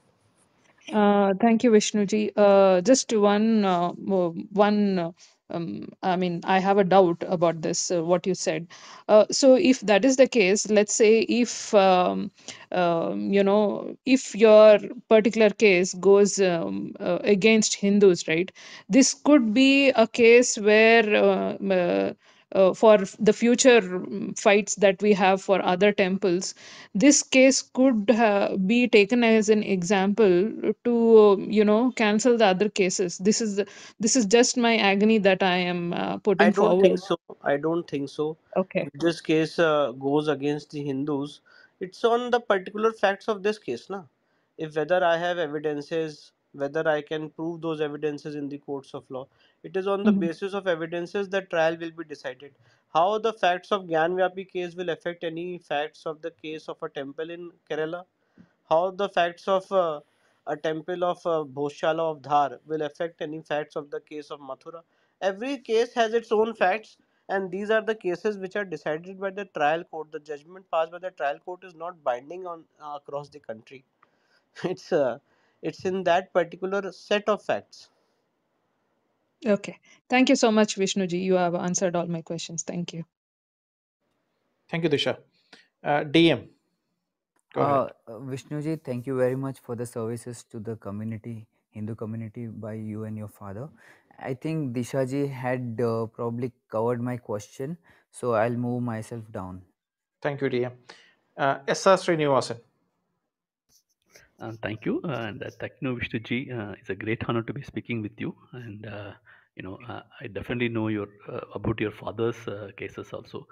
Uh, thank you, Vishnuji. Uh, just one uh, one uh, um, I mean, I have a doubt about this, uh, what you said. Uh, so, if that is the case, let's say if, um, um, you know, if your particular case goes um, uh, against Hindus, right, this could be a case where. Uh, for the future fights that we have for other temples, this case could uh, be taken as an example to, uh, you know, cancel the other cases. This is this is just my agony that I am uh, I putting don't think forward. so. I don't think so. Okay. If this case uh, goes against the Hindus, it's on the particular facts of this case, na. If whether I have evidences, whether I can prove those evidences in the courts of law, it is on the Mhm. basis of evidences that trial will be decided. How the facts of Gyanvapi case will affect any facts of the case of a temple in Kerala? how the facts of uh, a temple of uh, Bhojshala of Dhar will affect any facts of the case of Mathura. Every case has its own facts, and these are the cases which are decided by the trial court. The judgment passed by the trial court is not binding on uh, across the country. It's uh, it's in that particular set of facts. Okay. Thank you so much, Vishnuji. You have answered all my questions. Thank you. Thank you, Disha. Uh, DM, go ahead. Uh, uh, Vishnuji, thank you very much for the services to the community, Hindu community, by you and your father. I think Dishaji had uh, probably covered my question, so I'll move myself down. Thank you, DM. Uh, S.R. Srinivasan. Uh, thank you, uh, and uh, thank you, Vishnuji. Uh, it's a great honor to be speaking with you, and uh, you know, uh, I definitely know your about your father's cases also.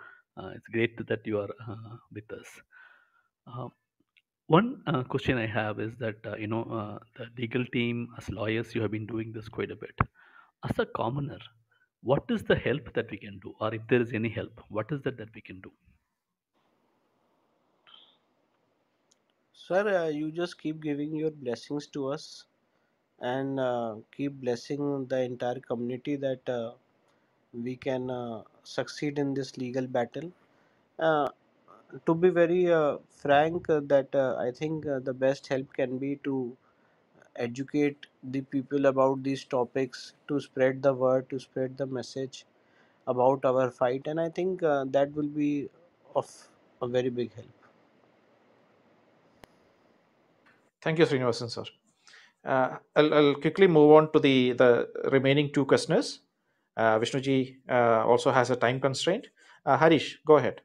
It's great that you are with us. One question I have is that you know the legal team, as lawyers, you have been doing this quite a bit. As a commoner, what is the help that we can do, or if there is any help, what is that that we can do? Sir, uh, you just keep giving your blessings to us and uh, keep blessing the entire community that uh, we can succeed in this legal battle. To be very frank, that I think the best help can be to educate the people about these topics, to spread the word, to spread the message about our fight, and I think uh, that will be of a very big help. Thank you, Srinivasan, sir. Uh, I'll, I'll quickly move on to the, the remaining two questioners. Uh, Vishnuji uh, also has a time constraint. Uh, Harish, go ahead.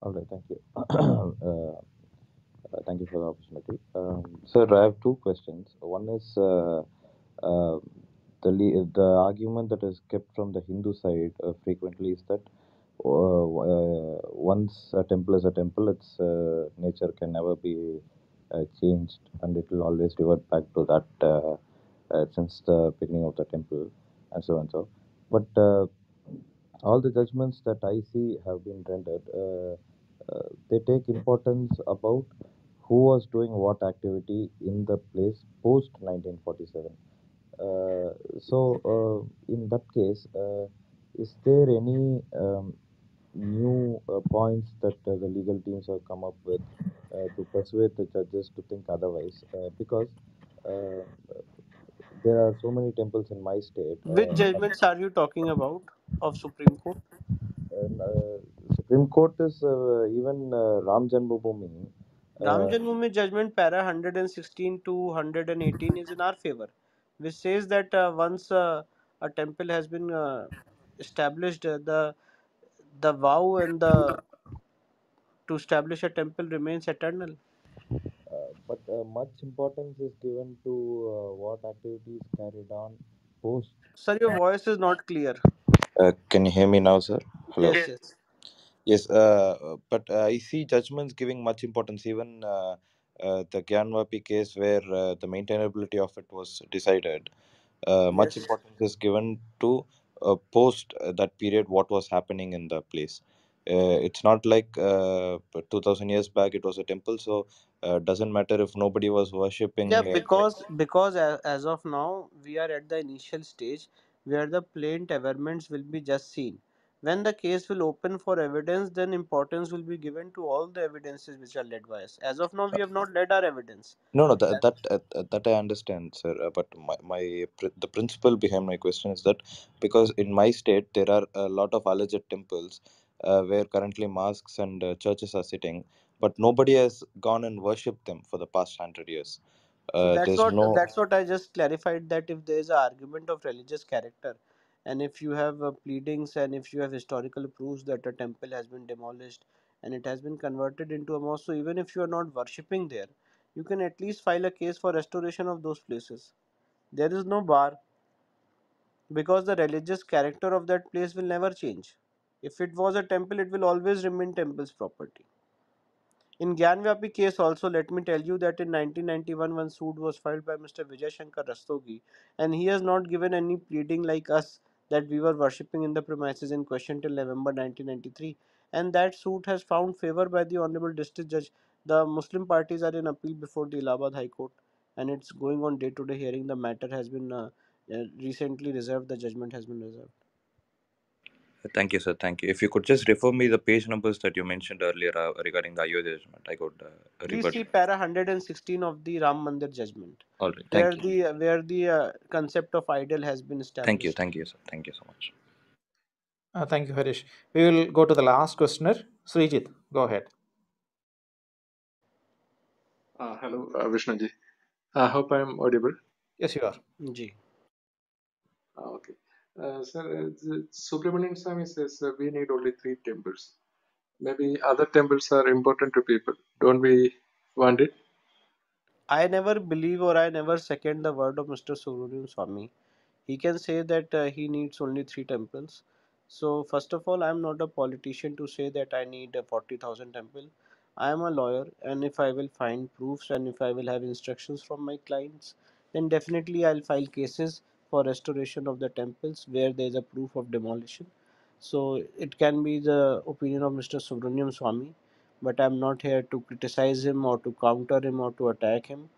All right, thank you. uh, uh, thank you for the opportunity. Um, sir, I have two questions. One is the the argument that is kept from the Hindu side frequently is that once a temple is a temple, its nature can never be changed, and it will always revert back to that uh, uh, since the beginning of the temple, and so and so. But uh, all the judgments that I see have been rendered, uh, uh, they take importance about who was doing what activity in the place post 1947. Uh, so, uh, in that case, uh, is there any um, new uh, points that uh, the legal teams have come up with uh, to persuade the judges to think otherwise? Uh, because uh, there are so many temples in my state. Which judgments are you talking about of Supreme Court? uh, Supreme Court is uh, even uh, Ram Janmabhoomi. Ram Janmabhoomi judgment para 116 to 118 is in our favor, which says that uh, once uh, a temple has been uh, established, uh, the the vow and the to establish a temple remains eternal. uh, but uh, much importance is given to uh, what activities carried on post. Sir, your voice is not clear. Uh, can you hear me now, sir? Hello. Yes, yes. Yes, uh, but uh, I see judgments giving much importance. Even uh, uh, the Gyanvapi case, where uh, the maintainability of it was decided, uh, much Yes. importance is given to uh, post uh, that period what was happening in the place. Uh, it's not like uh, 2000 years back it was a temple, so uh, doesn't matter if nobody was worshipping. Yeah, Uh, because because as of now we are at the initial stage where the plain averments will be just seen. When the case will open for evidence then importance will be given to all the evidences which are led by us as of now we have not led our evidence No, no, that That- that uh, that I understand, sir. Uh, but my, my pr- the principle behind my question is that because in my state there are a lot of alleged temples uh, where currently mosques and uh, churches are sitting, but nobody has gone and worshipped them for the past hundred years. So Uh, that's what no. that's what I just clarified that if there is an argument of religious character, and if you have uh, pleadings and if you have historical proofs that a temple has been demolished and it has been converted into a mosque, so even if you are not worshipping there, you can at least file a case for restoration of those places. There is no bar because the religious character of that place will never change. If it was a temple, it will always remain temple's property. In Gyanvapi case also, let me tell you that in 1991 one suit was filed by Mr. Vijay Shankar Rastogi and he has not given any pleading like us that we were worshipping in the premises in question till November 1993 and that suit has found favor by the Honorable District Judge. The Muslim parties are in appeal before the Allahabad High Court and it's going on day to day hearing. The matter has been uh, uh, recently reserved, the judgment has been reserved. Thank you, sir. Thank you. If you could just refer me the page numbers that you mentioned earlier uh, regarding the Ayodhya judgment, I could uh, Please revert. see para 116 of the Ram Mandir judgment. All right. where Thank you. the where the uh, concept of idol has been established. Thank you. Thank you, sir. Thank you so much. Uh, thank you, Harish. We will go to the last questioner. Srijit, go ahead. Uh, hello, uh, Vishnuji. I hope I'm audible. Yes, you are. Ji. Uh, okay. Uh, sir, uh, the Subramanian Swamy says uh, we need only three temples. Maybe other temples are important to people. Don't we want it? I never believe or I never second the word of Mr. Subramanian Swamy. He can say that uh, he needs only three temples. So first of all, I am not a politician to say that I need a 40,000 temple. I am a lawyer and if I will find proofs and if I will have instructions from my clients, then definitely I'll file cases for restoration of the temples where there is a proof of demolition. So it can be the opinion of Mr. Subramanian Swamy, but I'm not here to criticize him or to counter him or to attack him.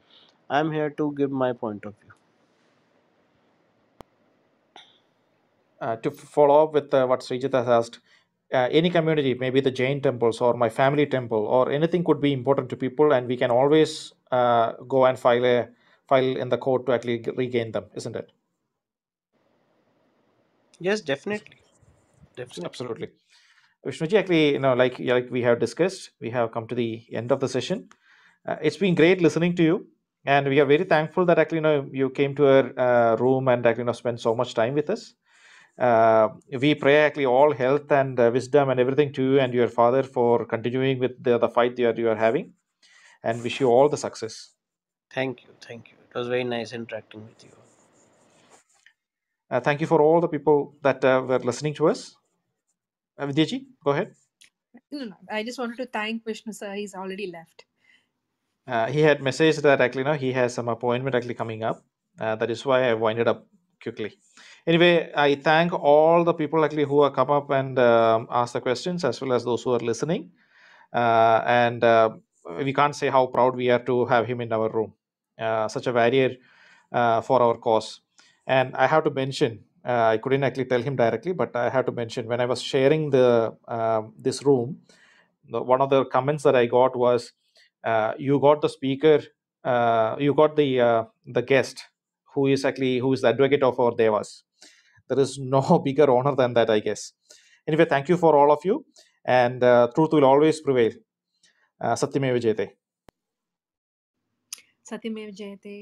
I'm here to give my point of view. Uh, to follow up with uh, what Srijit has asked, uh, any community, maybe the Jain temples or my family temple or anything could be important to people, and we can always uh, go and file a file in the court to actually regain them, isn't it? Yes, definitely. Definitely. Absolutely. Vishnuji, actually, you know, like like we have discussed, we have come to the end of the session. Uh, it's been great listening to you, and we are very thankful that actually, you know, you came to our uh, room and actually, you know, spent so much time with us. Uh, we pray actually all health and uh, wisdom and everything to you and your father for continuing with the, the fight that you are having, and wish you all the success. Thank you. Thank you. It was very nice interacting with you. Uh, thank you for all the people that uh, were listening to us. Uh, Vidyaji, go ahead. No, no, I just wanted to thank Vishnu sir. He's already left. Uh, he had messaged that actually now he has some appointment actually coming up. Uh, that is why I winded up quickly. Anyway, I thank all the people actually who have come up and um, asked the questions as well as those who are listening. Uh, and uh, we can't say how proud we are to have him in our room. Uh, such a warrior uh, for our cause. And I have to mention, uh, I couldn't actually tell him directly, but I have to mention when I was sharing the um this room, the, one of the comments that I got was, uh, "You got the speaker, uh, you got the uh, the guest who is actually who is the advocate of our devas." There is no bigger honor than that, I guess. Anyway, thank you for all of you, and uh, truth will always prevail. Uh, Satyameva Jayate. Satyamev Jayate.